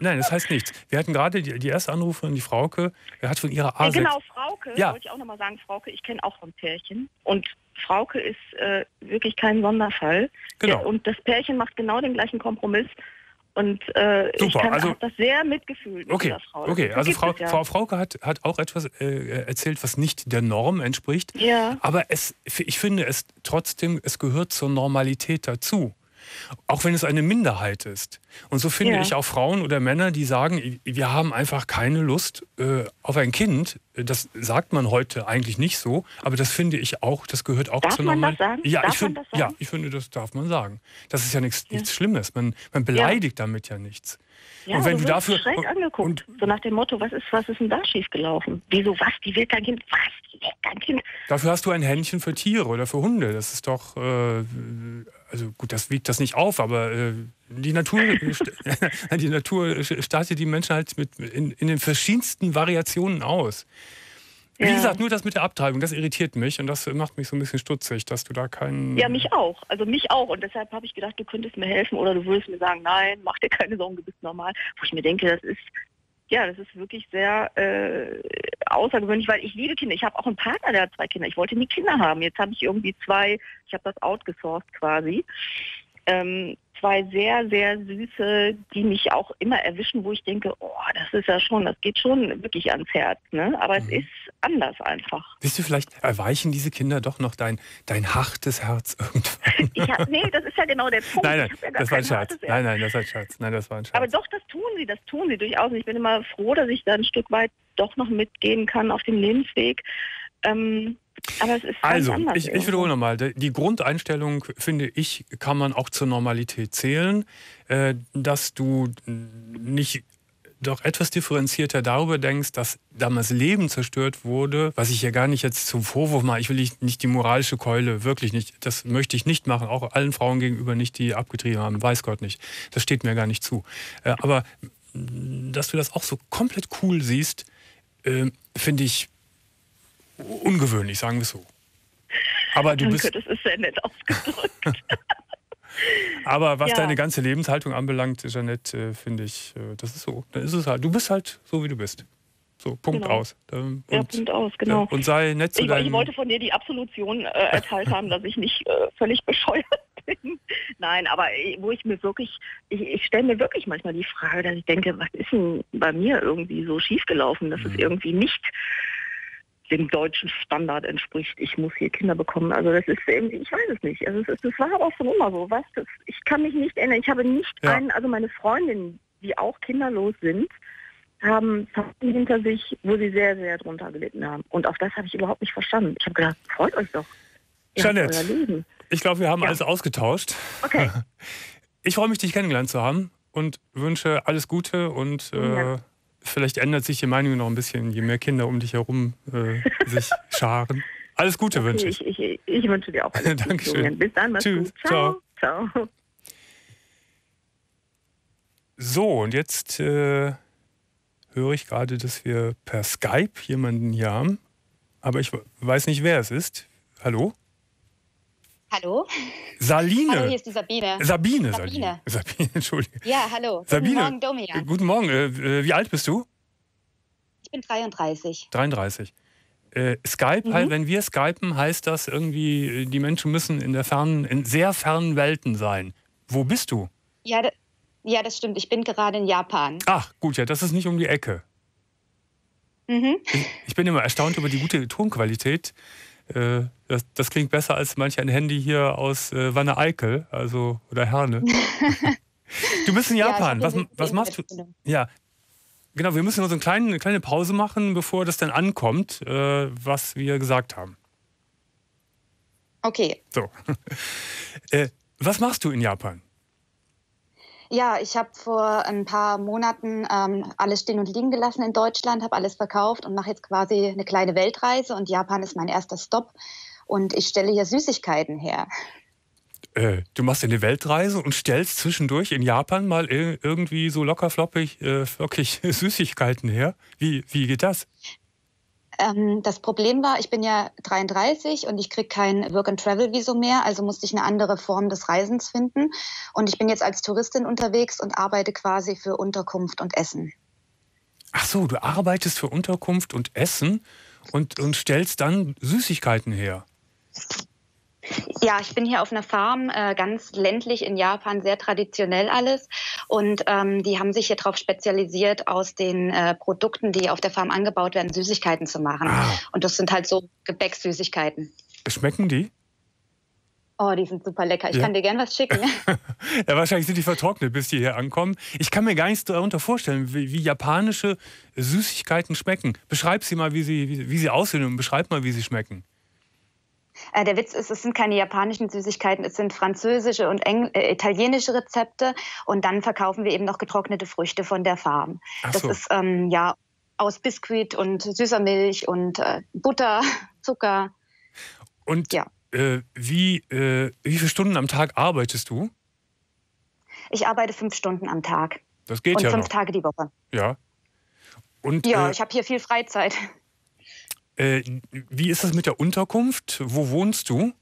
Nein, das heißt nichts. Wir hatten gerade die, die erste Anruferin, die Frauke, er hat von ihrer A6... Ja, genau, Frauke, ja. wollte ich auch nochmal sagen, Frauke, ich kenne auch von Pärchen. Und Frauke ist äh, wirklich kein Sonderfall. Genau. Und das Pärchen macht genau den gleichen Kompromiss. Und äh, Super, ich kann also, das sehr mitgefühlt okay, mit Frau. Okay, so also Frau, ja. Frau Frauke hat, hat auch etwas äh, erzählt, was nicht der Norm entspricht. Ja. Aber es, ich finde es trotzdem, es gehört zur Normalität dazu. Auch wenn es eine Minderheit ist. Und so finde ja. ich auch Frauen oder Männer, die sagen, wir haben einfach keine Lust äh, auf ein Kind. Das sagt man heute eigentlich nicht so, aber das finde ich auch, das gehört auch darf zur Normalität. Ja, ich find, ja, ich finde, das darf man sagen. Das ist ja nichts, ja. nichts Schlimmes. Man, man beleidigt ja. damit ja nichts. Ja, und wenn du, du dafür schräg angeguckt, und, so nach dem Motto, was ist, was ist denn da schiefgelaufen? Wieso was? Die will kein Kind? Was? Die will kein Kind? Dafür hast du ein Händchen für Tiere oder für Hunde. Das ist doch äh, also gut, das wiegt das nicht auf, aber äh, die Natur, (laughs) die Natur startet die Menschen halt mit, in, in den verschiedensten Variationen aus. Wie ja. gesagt, nur das mit der Abtreibung, das irritiert mich und das macht mich so ein bisschen stutzig, dass du da keinen. Ja, mich auch. Also mich auch. Und deshalb habe ich gedacht, du könntest mir helfen oder du würdest mir sagen, nein, mach dir keine Sorgen, du bist normal. Wo ich mir denke, das ist ja, das ist wirklich sehr äh, außergewöhnlich, weil ich liebe Kinder. Ich habe auch einen Partner, der hat zwei Kinder. Ich wollte nie Kinder haben. Jetzt habe ich irgendwie zwei, ich habe das outgesourced quasi. Ähm, zwei sehr, sehr süße, die mich auch immer erwischen, wo ich denke, oh, das ist ja schon, das geht schon wirklich ans Herz. Ne? Aber mhm. es ist anders einfach. Siehst du, vielleicht erweichen diese Kinder doch noch dein, dein hartes Herz (laughs) irgendwann. Ja, nee, das ist ja genau der Punkt. Nein, nein, ja das war ein Scherz. Nein, nein, das war ein Scherz. Nein, das war ein Scherz. Aber doch, das tun sie, das tun sie durchaus. Und ich bin immer froh, dass ich da ein Stück weit doch noch mitgehen kann auf dem Lebensweg. Ähm, aber es ist also, ich, ich wiederhole nochmal. Die Grundeinstellung, finde ich, kann man auch zur Normalität zählen, äh, dass du nicht doch etwas differenzierter darüber denkst, dass damals Leben zerstört wurde, was ich ja gar nicht jetzt zum Vorwurf mache. Ich will nicht die moralische Keule, wirklich nicht. Das möchte ich nicht machen, auch allen Frauen gegenüber nicht, die abgetrieben haben. Weiß Gott nicht. Das steht mir gar nicht zu. Äh, aber dass du das auch so komplett cool siehst, äh, finde ich ungewöhnlich, sagen wir es so. Aber du Danke, bist, das ist sehr nett ausgedrückt. (laughs) Aber was ja. deine ganze Lebenshaltung anbelangt, Jeanette, äh, finde ich, äh, das ist so. Dann ist es halt. Du bist halt so, wie du bist. So, Punkt genau. aus. Und, ja, Punkt aus, genau. und sei nett zu ich, deinen... Ich wollte von dir die Absolution äh, erteilt haben, dass ich nicht äh, völlig (laughs) bescheuert bin. Nein, aber äh, wo ich mir wirklich, ich, ich stelle mir wirklich manchmal die Frage, dass ich denke, was ist denn bei mir irgendwie so schiefgelaufen, dass mhm. es irgendwie nicht dem deutschen Standard entspricht. Ich muss hier Kinder bekommen. Also das ist irgendwie, ich weiß es nicht. Also es, ist, das war aber schon immer so. Weißt du, ich kann mich nicht erinnern. Ich habe nicht ja. einen, also meine Freundinnen, die auch kinderlos sind, haben Zeiten hinter sich, wo sie sehr, sehr drunter gelitten haben. Und auch das habe ich überhaupt nicht verstanden. Ich habe gedacht, freut euch doch. Jeanette, ich glaube, wir haben ja. alles ausgetauscht. Okay. (laughs) Ich freue mich, dich kennengelernt zu haben und wünsche alles Gute und äh, vielleicht ändert sich die Meinung noch ein bisschen, je mehr Kinder um dich herum äh, sich (laughs) scharen. Alles Gute okay, wünsche ich. Ich, ich. ich, wünsche dir auch (laughs) alles Dankeschön. Bis dann. Tschüss. Ciao. Ciao. So, und jetzt äh, höre ich gerade, dass wir per Skype jemanden hier haben. Aber ich weiß nicht, wer es ist. Hallo? Hallo? Saline. Hallo, hier ist die Sabine. Sabine, Sabine. Sabine, (laughs) Entschuldige. Ja, hallo. Sabine. Guten Morgen, Domian. Guten Morgen. Äh, wie alt bist du? Ich bin 33. 33. Äh, Skype, mhm. halt, wenn wir skypen, heißt das irgendwie, die Menschen müssen in der fernen, in sehr fernen Welten sein. Wo bist du? Ja, ja, das stimmt. Ich bin gerade in Japan. Ach, gut, ja, das ist nicht um die Ecke. Mhm. Ich, ich, bin immer erstaunt über die gute Tonqualität. Äh, das, das, klingt besser als manch ein Handy hier aus äh, Wanne Eickel, also oder Herne. (laughs) du bist in Japan. Ja, was, was machst du? Ja, genau. Wir müssen nur so eine kleine, eine kleine Pause machen, bevor das dann ankommt, äh, was wir gesagt haben. Okay. So. (laughs) Äh, was machst du in Japan? Ja, ich habe vor ein paar Monaten ähm, alles stehen und liegen gelassen in Deutschland, habe alles verkauft und mache jetzt quasi eine kleine Weltreise und Japan ist mein erster Stopp und ich stelle hier Süßigkeiten her. Äh, du machst eine Weltreise und stellst zwischendurch in Japan mal irgendwie so locker floppig, äh, flockig (laughs) Süßigkeiten her. Wie, wie geht das? Ähm, das Problem war, ich bin ja 33 und ich kriege kein Work-and-Travel-Visum mehr, also musste ich eine andere Form des Reisens finden. Und ich bin jetzt als Touristin unterwegs und arbeite quasi für Unterkunft und Essen. Ach so, du arbeitest für Unterkunft und Essen und, und stellst dann Süßigkeiten her. Ja, ich bin hier auf einer Farm, äh, ganz ländlich in Japan, sehr traditionell alles. Und ähm, die haben sich hier darauf spezialisiert, aus den äh, Produkten, die auf der Farm angebaut werden, Süßigkeiten zu machen. Ah. Und das sind halt so Gebäcksüßigkeiten. Schmecken die? Oh, die sind super lecker. Ich ja. kann dir gern was schicken. (laughs) (laughs) ja, wahrscheinlich sind die vertrocknet, bis die hier ankommen. Ich kann mir gar nichts darunter vorstellen, wie, wie japanische Süßigkeiten schmecken. Beschreib sie mal, wie sie, wie, wie sie aussehen und beschreib mal, wie sie schmecken. Äh, der Witz ist, es sind keine japanischen Süßigkeiten, es sind französische und Engl äh, italienische Rezepte und dann verkaufen wir eben noch getrocknete Früchte von der Farm. So. Das ist ähm, ja aus Biskuit und süßer Milch und äh, Butter, (laughs) Zucker. Und ja. Äh, wie, äh, wie viele Stunden am Tag arbeitest du? Ich arbeite fünf Stunden am Tag. Das geht und ja. Und fünf noch. Tage die Woche. Ja. Und, ja, ich habe hier viel Freizeit. Äh, wie ist das mit der Unterkunft? Wo wohnst du?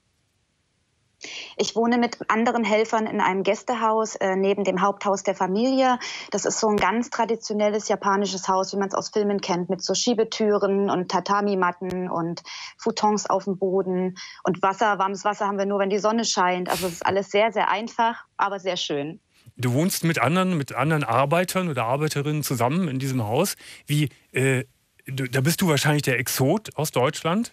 Ich wohne mit anderen Helfern in einem Gästehaus äh, neben dem Haupthaus der Familie. Das ist so ein ganz traditionelles japanisches Haus, wie man es aus Filmen kennt, mit so Schiebetüren und Tatami-Matten und Futons auf dem Boden. Und Wasser, warmes Wasser haben wir nur, wenn die Sonne scheint. Also es ist alles sehr, sehr einfach, aber sehr schön. Du wohnst mit anderen, mit anderen Arbeitern oder Arbeiterinnen zusammen in diesem Haus. Wie äh, da bist du wahrscheinlich der Exot aus Deutschland?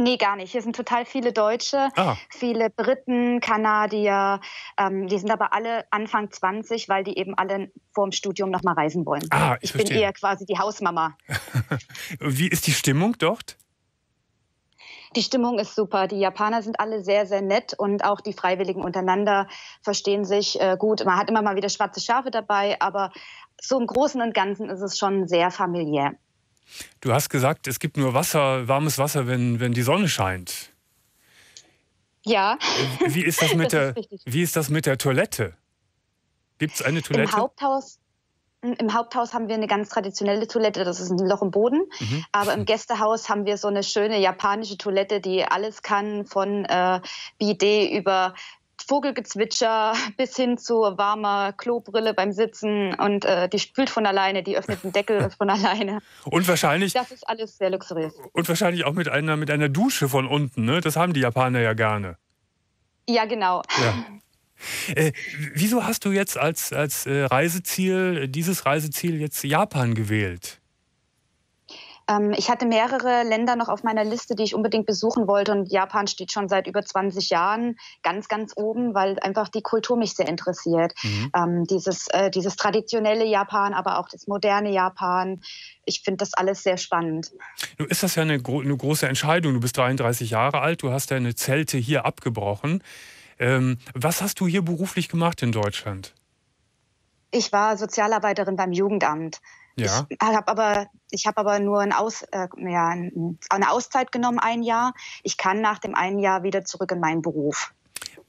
Nee, gar nicht. Hier sind total viele Deutsche, ah. viele Briten, Kanadier. Ähm, die sind aber alle Anfang 20, weil die eben alle vor dem Studium noch mal reisen wollen. Ah, ich, ich bin eher quasi die Hausmama. (laughs) Wie ist die Stimmung dort? Die Stimmung ist super. Die Japaner sind alle sehr, sehr nett und auch die Freiwilligen untereinander verstehen sich äh, gut. Man hat immer mal wieder schwarze Schafe dabei, aber so im Großen und Ganzen ist es schon sehr familiär. Du hast gesagt, es gibt nur Wasser, warmes Wasser, wenn, wenn die Sonne scheint. Ja. Wie ist das mit, (laughs) das der, wie ist das mit der Toilette? Gibt es eine Toilette? Im Haupthaus, im Haupthaus haben wir eine ganz traditionelle Toilette, das ist ein Loch im Boden. Mhm. Aber im Gästehaus haben wir so eine schöne japanische Toilette, die alles kann, von äh, Bidet über Vogelgezwitscher (laughs) bis hin zu warmer Klobrille beim Sitzen und äh, die spült von alleine, die öffnet den Deckel (laughs) von alleine. Und wahrscheinlich. Das ist alles sehr luxuriös. Und wahrscheinlich auch mit einer, mit einer Dusche von unten, ne? Das haben die Japaner ja gerne. Ja, genau. Ja. (laughs) Äh, wieso hast du jetzt als, als äh, Reiseziel, dieses Reiseziel jetzt Japan gewählt? Ähm, ich hatte mehrere Länder noch auf meiner Liste, die ich unbedingt besuchen wollte. Und Japan steht schon seit über 20 Jahren ganz, ganz oben, weil einfach die Kultur mich sehr interessiert. Mhm. Ähm, dieses, äh, dieses traditionelle Japan, aber auch das moderne Japan. Ich finde das alles sehr spannend. Nun ist das ja eine, gro eine, große Entscheidung. Du bist 33 Jahre alt, du hast deine Zelte hier abgebrochen. Ähm, was hast du hier beruflich gemacht in Deutschland? Ich war Sozialarbeiterin beim Jugendamt. Ja. Ich habe aber, ich hab aber nur ein Aus, äh, ja, eine Auszeit genommen, ein Jahr. Ich kann nach dem einen Jahr wieder zurück in meinen Beruf.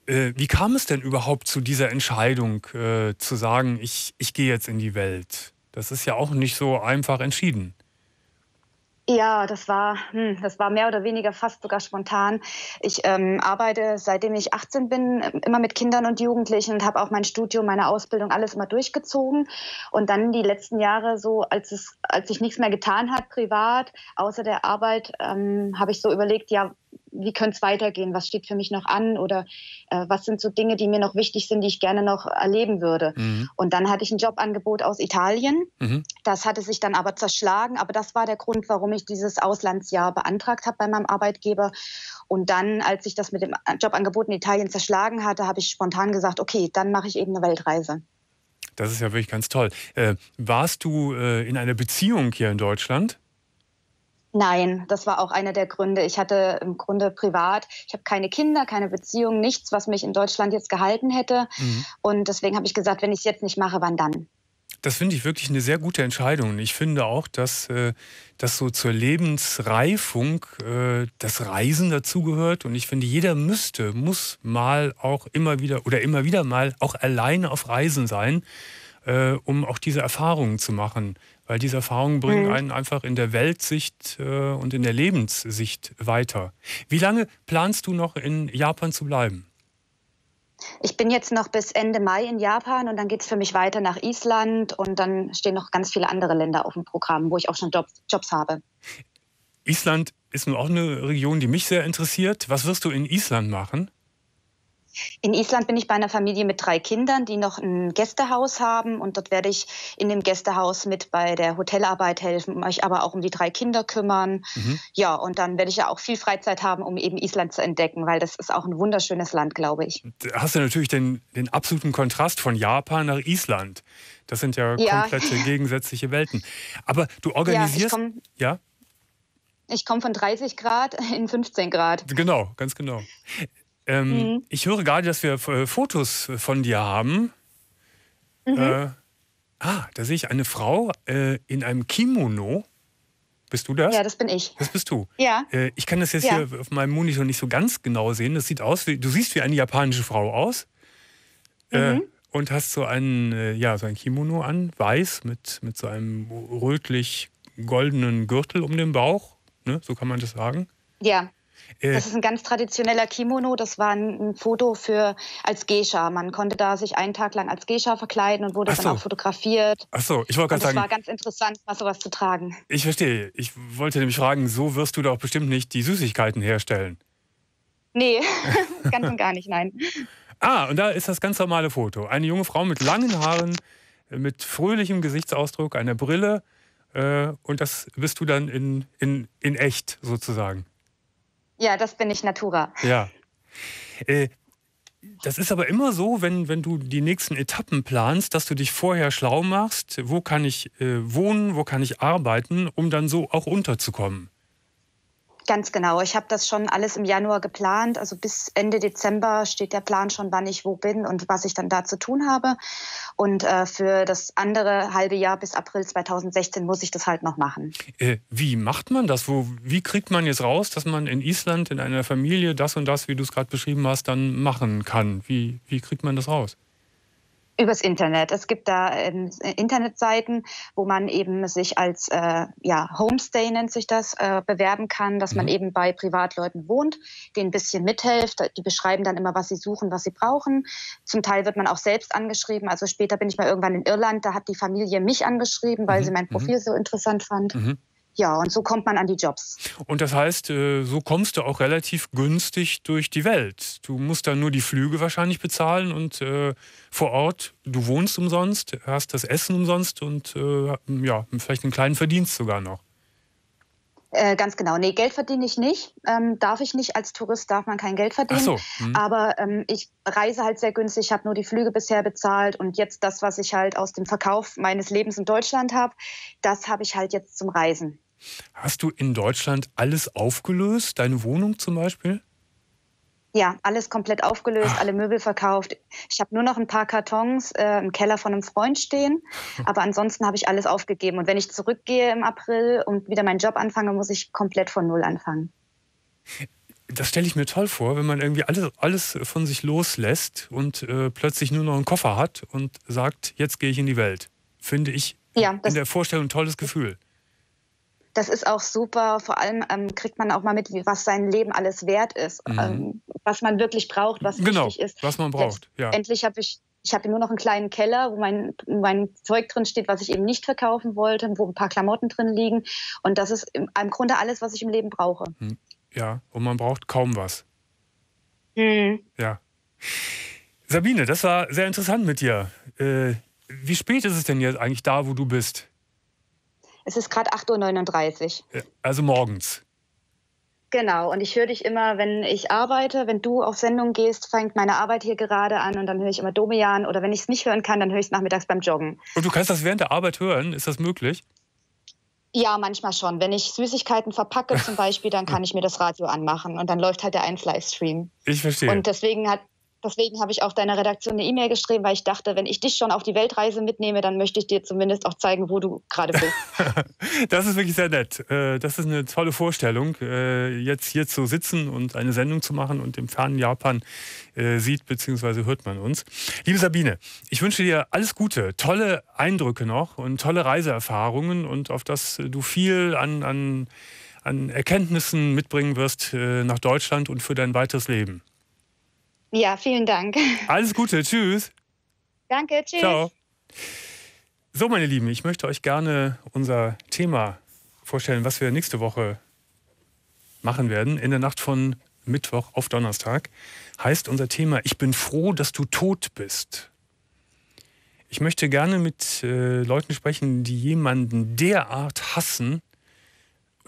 Äh, wie kam es denn überhaupt zu dieser Entscheidung, äh, zu sagen, ich, ich gehe jetzt in die Welt? Das ist ja auch nicht so einfach entschieden. Ja, das war, hm, das war mehr oder weniger fast sogar spontan. Ich ähm, arbeite, seitdem ich 18 bin, immer mit Kindern und Jugendlichen und habe auch mein Studium, meine Ausbildung, alles immer durchgezogen. Und dann die letzten Jahre, so als es, als sich nichts mehr getan hat privat, außer der Arbeit, ähm, habe ich so überlegt, ja, wie könnte es weitergehen? Was steht für mich noch an? Oder äh, was sind so Dinge, die mir noch wichtig sind, die ich gerne noch erleben würde? Mhm. Und dann hatte ich ein Jobangebot aus Italien. Mhm. Das hatte sich dann aber zerschlagen. Aber das war der Grund, warum ich dieses Auslandsjahr beantragt habe bei meinem Arbeitgeber. Und dann, als ich das mit dem Jobangebot in Italien zerschlagen hatte, habe ich spontan gesagt, okay, dann mache ich eben eine Weltreise. Das ist ja wirklich ganz toll. Äh, warst du äh, in einer Beziehung hier in Deutschland? Nein, das war auch einer der Gründe. Ich hatte im Grunde privat, ich habe keine Kinder, keine Beziehung, nichts, was mich in Deutschland jetzt gehalten hätte. Mhm. Und deswegen habe ich gesagt, wenn ich es jetzt nicht mache, wann dann? Das finde ich wirklich eine sehr gute Entscheidung. Ich finde auch, dass, äh, dass so zur Lebensreifung äh, das Reisen dazugehört. Und ich finde, jeder müsste, muss mal auch immer wieder oder immer wieder mal auch alleine auf Reisen sein, äh, um auch diese Erfahrungen zu machen weil diese Erfahrungen bringen mhm. einen einfach in der Weltsicht äh, und in der Lebenssicht weiter. Wie lange planst du noch in Japan zu bleiben? Ich bin jetzt noch bis Ende Mai in Japan und dann geht es für mich weiter nach Island und dann stehen noch ganz viele andere Länder auf dem Programm, wo ich auch schon Jobs, Jobs habe. Island ist nun auch eine Region, die mich sehr interessiert. Was wirst du in Island machen? In Island bin ich bei einer Familie mit drei Kindern, die noch ein Gästehaus haben. Und dort werde ich in dem Gästehaus mit bei der Hotelarbeit helfen, mich aber auch um die drei Kinder kümmern. Mhm. Ja, und dann werde ich ja auch viel Freizeit haben, um eben Island zu entdecken, weil das ist auch ein wunderschönes Land, glaube ich. Da hast du natürlich den, den absoluten Kontrast von Japan nach Island. Das sind ja, ja. komplette (laughs) gegensätzliche Welten. Aber du organisierst. Ja, ja? Ich komme von 30 Grad in 15 Grad. Genau, ganz genau. Ähm, mhm. Ich höre gerade, dass wir äh, Fotos von dir haben. Mhm. Äh, ah, da sehe ich eine Frau äh, in einem Kimono. Bist du das? Ja, das bin ich. Das bist du. Ja. Äh, ich kann das jetzt ja. hier auf meinem Monitor nicht so ganz genau sehen. Das sieht aus wie, du siehst wie eine japanische Frau aus. Äh, mhm. und hast so einen, äh, ja, so ein Kimono an, weiß, mit, mit so einem rötlich-goldenen Gürtel um den Bauch. Ne? So kann man das sagen. Ja. Äh, das ist ein ganz traditioneller Kimono. Das war ein, ein, Foto für als Geisha. Man konnte da sich einen Tag lang als Geisha verkleiden und wurde so. dann auch fotografiert. Ach so, ich wollte gerade sagen. Es war ganz interessant, mal sowas zu tragen. Ich verstehe. Ich wollte nämlich fragen, so wirst du doch bestimmt nicht die Süßigkeiten herstellen. Nee, (laughs) (laughs) ganz und gar nicht, nein. Ah, und da ist das ganz normale Foto. Eine junge Frau mit langen Haaren, mit fröhlichem Gesichtsausdruck, einer Brille. Äh, und das bist du dann in, in, in echt sozusagen. Ja, das bin ich Natura. Ja. Äh, das ist aber immer so, wenn, wenn du die nächsten Etappen planst, dass du dich vorher schlau machst, wo kann ich äh, wohnen, wo kann ich arbeiten, um dann so auch unterzukommen. Ganz genau. Ich habe das schon alles im Januar geplant. Also bis Ende Dezember steht der Plan schon, wann ich wo bin und was ich dann da zu tun habe. Und äh, für das andere halbe Jahr bis April 2016 muss ich das halt noch machen. Äh, wie macht man das? Wo, wie kriegt man jetzt raus, dass man in Island in einer Familie das und das, wie du es gerade beschrieben hast, dann machen kann? Wie, wie kriegt man das raus? Übers Internet. Es gibt da ähm, Internetseiten, wo man eben sich als äh, ja, Homestay nennt sich das, äh, bewerben kann, dass mhm. man eben bei Privatleuten wohnt, denen ein bisschen mithilft. Die beschreiben dann immer, was sie suchen, was sie brauchen. Zum Teil wird man auch selbst angeschrieben. Also später bin ich mal irgendwann in Irland, da hat die Familie mich angeschrieben, weil mhm. sie mein mhm. Profil mhm. so interessant fand. Ja, und so kommt man an die Jobs. Und das heißt, äh, so kommst du auch relativ günstig durch die Welt. Du musst dann nur die Flüge wahrscheinlich bezahlen und äh, vor Ort, du wohnst umsonst, hast das Essen umsonst und äh, ja, vielleicht einen kleinen Verdienst sogar noch. Äh, ganz genau. Nee, Geld verdiene ich nicht. Ähm, darf ich nicht. Als Tourist darf man kein Geld verdienen. Ach so. Hm. Aber ähm, ich reise halt sehr günstig. Ich habe nur die Flüge bisher bezahlt. Und jetzt das, was ich halt aus dem Verkauf meines Lebens in Deutschland habe, das habe ich halt jetzt zum Reisen. Hast du in Deutschland alles aufgelöst? Deine Wohnung zum Beispiel? Ja, alles komplett aufgelöst, Ach. alle Möbel verkauft. Ich habe nur noch ein paar Kartons äh, im Keller von einem Freund stehen, (laughs) aber ansonsten habe ich alles aufgegeben. Und wenn ich zurückgehe im April und wieder meinen Job anfange, muss ich komplett von Null anfangen. Das stelle ich mir toll vor, wenn man irgendwie alles, alles von sich loslässt und äh, plötzlich nur noch einen Koffer hat und sagt, jetzt gehe ich in die Welt. Finde ich ja, in der Vorstellung ein tolles Gefühl das ist auch super. Vor allem ähm, kriegt man auch mal mit, was sein Leben alles wert ist, mhm. ähm, was man wirklich braucht, was genau, wichtig ist. Was man braucht. Ja. Endlich habe ich ich habe nur noch einen kleinen Keller, wo mein, mein Zeug drin steht, was ich eben nicht verkaufen wollte, wo ein paar Klamotten drin liegen. Und das ist im, im Grunde alles, was ich im Leben brauche. Hm. Ja, und man braucht kaum was. Hm. Ja. Sabine, das war sehr interessant mit dir. Äh, wie spät ist es denn jetzt eigentlich da, wo du bist? Es ist gerade 8.39 Uhr. Also morgens. Genau, und ich höre dich immer, wenn ich arbeite, wenn du auf Sendung gehst, fängt meine Arbeit hier gerade an und dann höre ich immer Domian oder wenn ich es nicht hören kann, dann höre ich es nachmittags beim Joggen. Und du kannst das während der Arbeit hören, ist das möglich? Ja, manchmal schon. Wenn ich Süßigkeiten verpacke zum Beispiel, dann kann (laughs) ich mir das Radio anmachen und dann läuft halt der 1-Livestream. Ich verstehe. Und deswegen hat Deswegen habe ich auch deiner Redaktion eine E-Mail geschrieben, weil ich dachte, wenn ich dich schon auf die Weltreise mitnehme, dann möchte ich dir zumindest auch zeigen, wo du gerade bist. (laughs) das ist wirklich sehr nett. Äh, das ist eine tolle Vorstellung, äh, jetzt hier zu sitzen und eine Sendung zu machen und im fernen Japan äh, sieht bzw. hört man uns. Liebe Sabine, ich wünsche dir alles Gute, tolle Eindrücke noch und tolle Reiseerfahrungen und auf das du viel an, an, an Erkenntnissen mitbringen wirst nach Deutschland und für dein weiteres Leben. Ja, vielen Dank. Alles Gute, tschüss. Danke, tschüss. Ciao. So, meine Lieben, ich möchte euch gerne unser Thema vorstellen, was wir nächste Woche machen werden. In der Nacht von Mittwoch auf Donnerstag heißt unser Thema Ich bin froh, dass du tot bist. Ich möchte gerne mit äh, Leuten sprechen, die jemanden derart hassen,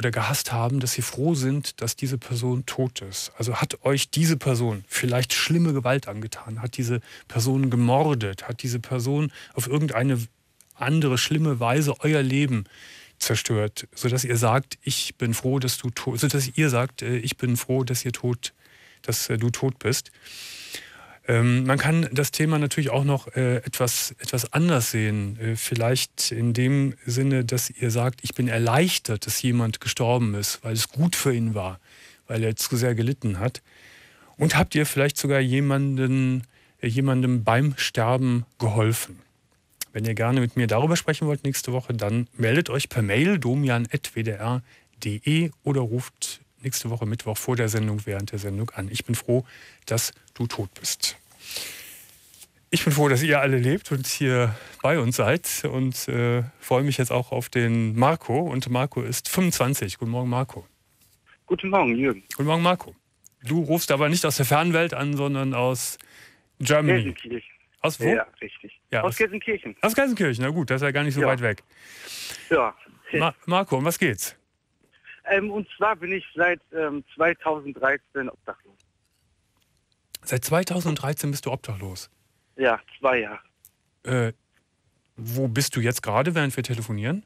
oder gehasst haben, dass sie froh sind, dass diese Person tot ist. Also hat euch diese Person vielleicht schlimme Gewalt angetan, hat diese Person gemordet, hat diese Person auf irgendeine andere schlimme Weise euer Leben zerstört, sodass ihr sagt, ich bin froh, dass du tot, sodass ihr sagt, äh, ich bin froh, dass ihr tot, dass äh, du tot bist. Ähm, man kann das Thema natürlich auch noch äh, etwas, etwas anders sehen. Äh, vielleicht in dem Sinne, dass ihr sagt, ich bin erleichtert, dass jemand gestorben ist, weil es gut für ihn war, weil er zu sehr gelitten hat. Und habt ihr vielleicht sogar jemanden, äh, jemandem beim Sterben geholfen? Wenn ihr gerne mit mir darüber sprechen wollt nächste Woche, dann meldet euch per Mail domian.wdr.de oder ruft nächste Woche Mittwoch vor der Sendung, während der Sendung an. Ich bin froh, dass du tot bist. Ich bin froh, dass ihr alle lebt und hier bei uns seid und äh, freue mich jetzt auch auf den Marco. Und Marco ist 25. Guten Morgen, Marco. Guten Morgen, Jürgen. Guten Morgen, Marco. Du rufst aber nicht aus der Fernwelt an, sondern aus Germany. Gelsenkirchen. Aus wo? Ja, richtig. Ja, aus, aus Gelsenkirchen. Aus Gelsenkirchen, na gut, das ist ja gar nicht so ja. weit weg. Ja. Ma Marco, um was geht's? Ähm, und zwar bin ich seit ähm, 2013 obdachlos. Seit 2013 bist du obdachlos? Ja, zwei Jahre. Äh, wo bist du jetzt gerade, während wir telefonieren?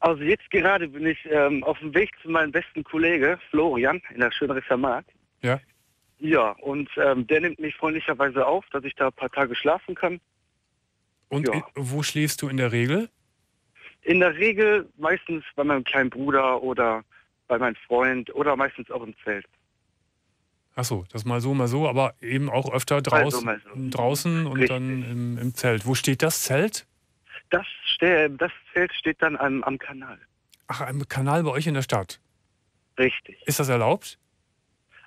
Also jetzt gerade bin ich ähm, auf dem Weg zu meinem besten Kollege Florian in der Schönrisser Markt. Ja. Ja, und ähm, der nimmt mich freundlicherweise auf, dass ich da ein paar Tage schlafen kann. Und Ja. wo schläfst du in der Regel? In der Regel meistens bei meinem kleinen Bruder oder bei meinem Freund oder meistens auch im Zelt. Ach so, das mal so, mal so, aber eben auch öfter Mal so, draußen, mal so. draußen und Richtig. dann im, im Zelt. Wo steht das Zelt? Das, das Zelt steht dann am, am Kanal. Ach, ein Kanal bei euch in der Stadt. Richtig. Ist das erlaubt?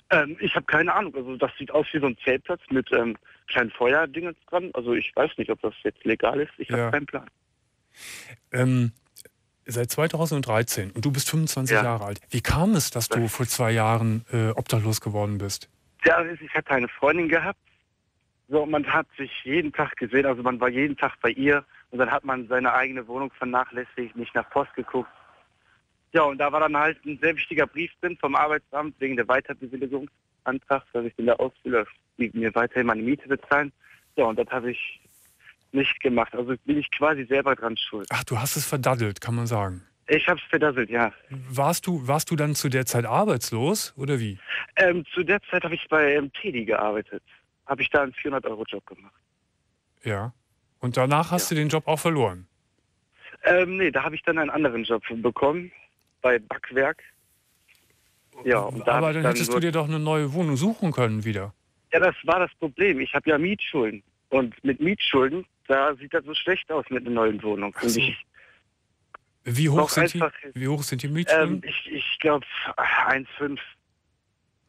Ähm, ich habe keine Ahnung. Also das sieht aus wie so ein Zeltplatz mit ähm, kleinen Feuerdingen dran. Also ich weiß nicht, ob das jetzt legal ist. Ich Ja. habe keinen Plan. Ähm, seit 2013 und du bist 25 Ja. Jahre alt. Wie kam es, dass du vor zwei Jahren äh, obdachlos geworden bist? Ja, ich hatte eine Freundin gehabt. So, man hat sich jeden Tag gesehen, also man war jeden Tag bei ihr und dann hat man seine eigene Wohnung vernachlässigt, nicht nach Post geguckt. Ja, und da war dann halt ein sehr wichtiger Brief drin vom Arbeitsamt wegen der Weiterbewilligungsantrags, dass ich in der Ausbildung mir weiterhin meine Miete bezahlen. Ja, und das habe ich nicht gemacht. Also bin ich quasi selber dran schuld. Ach, du hast es verdaddelt, kann man sagen. Ich habe es verdasselt, ja. Warst du, warst du dann zu der Zeit arbeitslos oder wie? Ähm, zu der Zeit habe ich bei ähm, Teddy gearbeitet. Habe ich da einen 400-Euro-Job gemacht. Ja. Und danach hast du den Job auch verloren. Ähm, nee, da habe ich dann einen anderen Job bekommen, bei Backwerk. Ja, und da Aber dann dann hättest du dir doch eine neue Wohnung suchen können wieder. Ja, das war das Problem. Ich habe ja Mietschulden. Und mit Mietschulden, da sieht das so schlecht aus mit einer neuen Wohnung. So. ich, Wie hoch, sind die, wie hoch sind die Mietschulden? Ähm, ich ich glaube 1,5.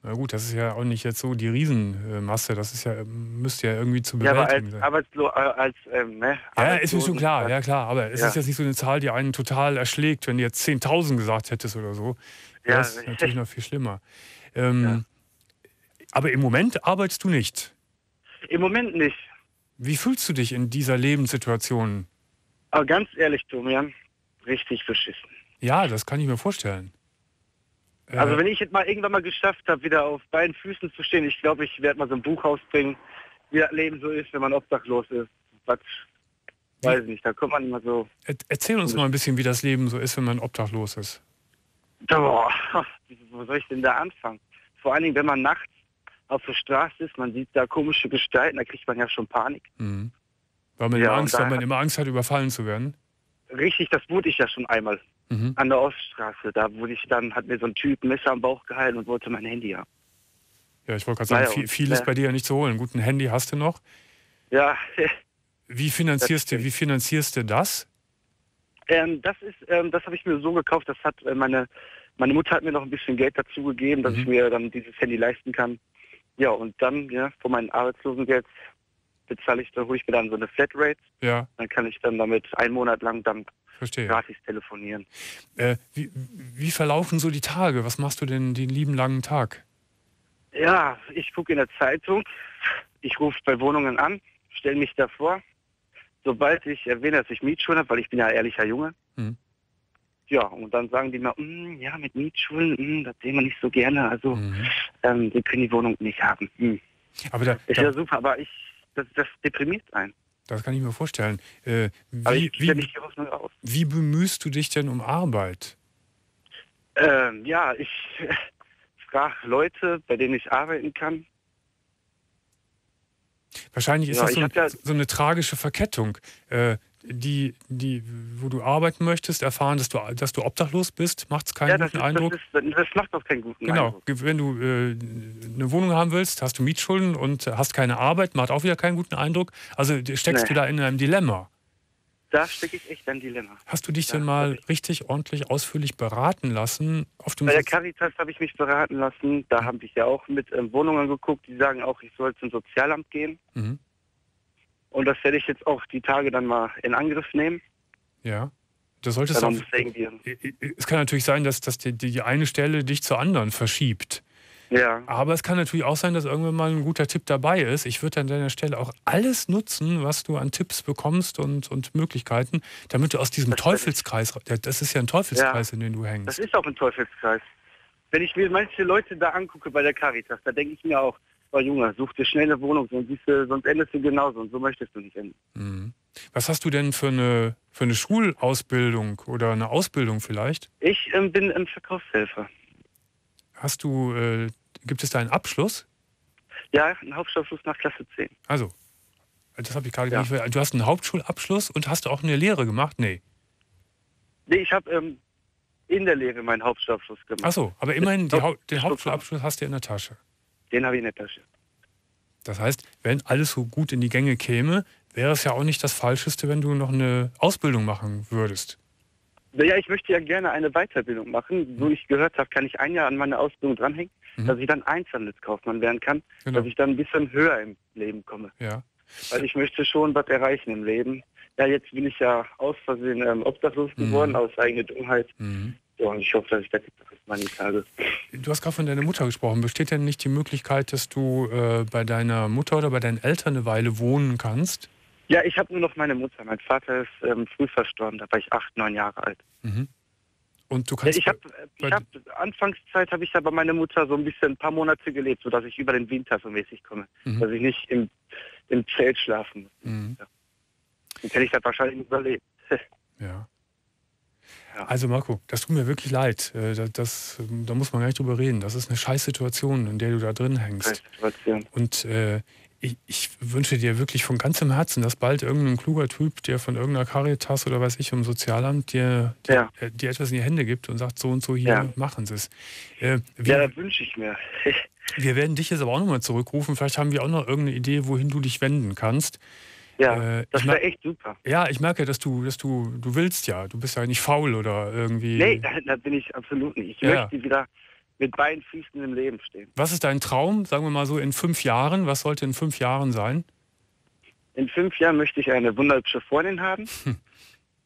Na gut, das ist ja auch nicht jetzt so die Riesenmasse. Das ist ja, müsste ja irgendwie zu bewältigen ja, aber als, sein. Arbeitslo als, ähm, ne, ja, ist mir schon klar, ja klar. Aber es ja. ist jetzt nicht so eine Zahl, die einen total erschlägt, wenn du jetzt 10.000 gesagt hättest oder so. Ja, das ist natürlich noch viel schlimmer. Ähm, ja. Aber im Moment arbeitest du nicht? Im Moment nicht. Wie fühlst du dich in dieser Lebenssituation? Aber ganz ehrlich, Domian, richtig beschissen. Ja, das kann ich mir vorstellen. Also äh, wenn ich es mal irgendwann mal geschafft habe, wieder auf beiden Füßen zu stehen, ich glaube, ich werde mal so ein Buch rausbringen, wie das Leben so ist, wenn man obdachlos ist. Was, weiß ich nicht, da kommt man immer so... Erzähl uns mal ein bisschen, wie das Leben so ist, wenn man obdachlos ist. Boah, (laughs) wo soll ich denn da anfangen? Vor allen Dingen, wenn man nachts auf der Straße ist, man sieht da komische Gestalten, da kriegt man ja schon Panik. Mhm. Weil man, ja, Angst, weil man immer Angst hat, überfallen zu werden? Richtig, das wurde ich ja schon einmal. Mhm. An der Oststraße. Da wurde ich dann, hat mir so ein Typ ein Messer am Bauch gehalten und wollte mein Handy haben. Ja, ich wollte gerade sagen, naja, viel, viel ist bei dir ja nicht zu holen. Ein guten Handy hast du noch. Ja. (laughs) Wie finanzierst du, wie finanzierst du das? Ähm, das ist, ähm, das habe ich mir so gekauft. Das hat äh, meine, meine Mutter hat mir noch ein bisschen Geld dazu gegeben, dass mhm. ich mir dann dieses Handy leisten kann. Ja, und dann, ja, von meinem Arbeitslosengeld bezahle ich, da hole ich mir dann so eine Flatrate. Ja. Dann kann ich dann damit einen Monat lang dann Verstehe. gratis telefonieren. Äh, wie, wie verlaufen so die Tage? Was machst du denn den lieben langen Tag? Ja, ich gucke in der Zeitung, ich rufe bei Wohnungen an, stelle mich davor. Sobald ich erwähne, dass ich Mietschulen habe, weil ich bin ja ehrlicher Junge. Mhm. Ja, und dann sagen die mir, mm, ja, mit Mietschulen, mm, das sehen wir nicht so gerne. Also, mhm. ähm, wir können die Wohnung nicht haben. Mm. Aber da, ist ja super, aber ich, das, das deprimiert einen. Das kann ich mir vorstellen. Äh, wie, wie, wie, bemühst du dich denn um Arbeit? Ähm, ja, ich (laughs) frage Leute, bei denen ich arbeiten kann. Wahrscheinlich ist ja, das so, ja so, eine tragische Verkettung. Äh, die, die, wo du arbeiten möchtest, erfahren, dass du, dass du obdachlos bist, macht es keinen ja, guten ist, Eindruck. Das, ist, das, macht doch keinen guten genau. Eindruck. Genau, wenn du äh, eine Wohnung haben willst, hast du Mietschulden und hast keine Arbeit, macht auch wieder keinen guten Eindruck. Also steckst nee. du da in einem Dilemma. Da stecke ich echt ein Dilemma. Hast du dich ja, denn mal richtig, ordentlich, ausführlich beraten lassen? Auf dem Bei der Caritas habe ich mich beraten lassen. Da habe ich ja auch mit ähm, Wohnungen geguckt, die sagen auch, ich soll zum Sozialamt gehen. Mhm. Und das werde ich jetzt auch die Tage dann mal in Angriff nehmen. Ja. Das solltest auch, es kann natürlich sein, dass, dass die, die eine Stelle dich zur anderen verschiebt. Ja. Aber es kann natürlich auch sein, dass irgendwann mal ein guter Tipp dabei ist. Ich würde an deiner Stelle auch alles nutzen, was du an Tipps bekommst und, und Möglichkeiten, damit du aus diesem das Teufelskreis, das ist ja ein Teufelskreis, ja, in den du hängst. Das ist auch ein Teufelskreis. Wenn ich mir manche Leute da angucke bei der Caritas, da denke ich mir auch, oh Junge, such dir schnell eine Wohnung, sonst, du, sonst endest du genauso und so möchtest du nicht enden. Mhm. Was hast du denn für eine, für eine Schulausbildung oder eine Ausbildung vielleicht? Ich ähm, bin ein Verkaufshelfer. Hast du, äh, gibt es da einen Abschluss? Ja, einen Hauptschulabschluss nach Klasse 10. Also, das habe ich gerade ja. nicht. Du hast einen Hauptschulabschluss und hast auch eine Lehre gemacht? Nee. Nee, ich habe ähm, in der Lehre meinen Hauptschulabschluss gemacht. Achso, aber immerhin Haupt den Hauptschulabschluss hast du in der Tasche. Den habe ich in der Tasche. Das heißt, wenn alles so gut in die Gänge käme, wäre es ja auch nicht das Falscheste, wenn du noch eine Ausbildung machen würdest. Ja, ich möchte ja gerne eine Weiterbildung machen. So ich gehört habe, kann ich ein Jahr an meine Ausbildung dranhängen, mhm. dass ich dann Einzelhandelskaufmann werden kann, genau. dass ich dann ein bisschen höher im Leben komme. Ja. Weil ich möchte schon was erreichen im Leben. Ja, jetzt bin ich ja aus Versehen ähm, obdachlos mhm. geworden, aus eigener Dummheit. Mhm. Ja, und ich hoffe, dass ich das jetzt meine Tage. Du hast gerade von deiner Mutter gesprochen. Besteht denn nicht die Möglichkeit, dass du äh, bei deiner Mutter oder bei deinen Eltern eine Weile wohnen kannst? Ja, ich habe nur noch meine Mutter. Mein Vater ist ähm, früh verstorben, da war ich acht, neun Jahre alt. Mhm. Und du kannst. Ja, ich habe ich hab, Anfangszeit habe ich aber meine Mutter so ein bisschen ein paar Monate gelebt, sodass ich über den Winter so mäßig komme. Mhm. Dass ich nicht im, im Zelt schlafen muss. Mhm. Ja. Dann hätte ich das wahrscheinlich überlebt. ja. Also Marco, das tut mir wirklich leid. Äh, das, das, da muss man gar nicht drüber reden. Das ist eine Scheißsituation, in der du da drin hängst. Und äh, ich, ich, wünsche dir wirklich von ganzem Herzen, dass bald irgendein kluger Typ, der von irgendeiner Caritas oder weiß ich, im Sozialamt dir, ja. dir, äh, dir, etwas in die Hände gibt und sagt, so und so hier ja. machen sie es. Äh, ja, das wünsche ich mir. (laughs) wir werden dich jetzt aber auch nochmal zurückrufen. Vielleicht haben wir auch noch irgendeine Idee, wohin du dich wenden kannst. Ja, äh, das wäre echt super. Ja, ich merke, dass du, dass du, du willst ja. Du bist ja nicht faul oder irgendwie. Nee, da, da bin ich absolut nicht. Ich ja. möchte wieder mit beiden Füßen im Leben stehen. Was ist dein Traum, sagen wir mal so, in fünf Jahren? Was sollte in fünf Jahren sein? In fünf Jahren möchte ich eine wunderhübsche Freundin haben, hm.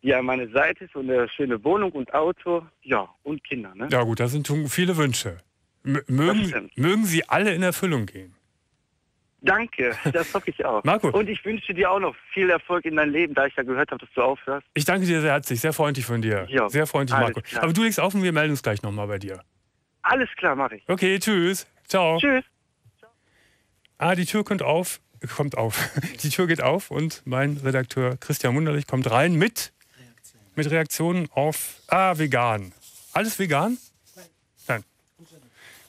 die an meiner Seite ist und eine schöne Wohnung und Auto, ja, und Kinder. Ne? Ja gut, das sind viele Wünsche. M mögen, mögen sie alle in Erfüllung gehen. Danke, das hoffe ich auch. (laughs) Marco. Und ich wünsche dir auch noch viel Erfolg in deinem Leben, da ich ja gehört habe, dass du aufhörst. Ich danke dir sehr herzlich, sehr freundlich von dir. Ja, sehr freundlich, Marco. Klar. Aber du legst auf und wir melden uns gleich nochmal bei dir. Alles klar, mache ich. Okay, tschüss. Ciao. Tschüss. Ah, die Tür kommt auf, kommt auf. (laughs) Die Tür geht auf und mein Redakteur Christian Wunderlich kommt rein mit, mit Reaktionen auf, ah, vegan. Alles vegan?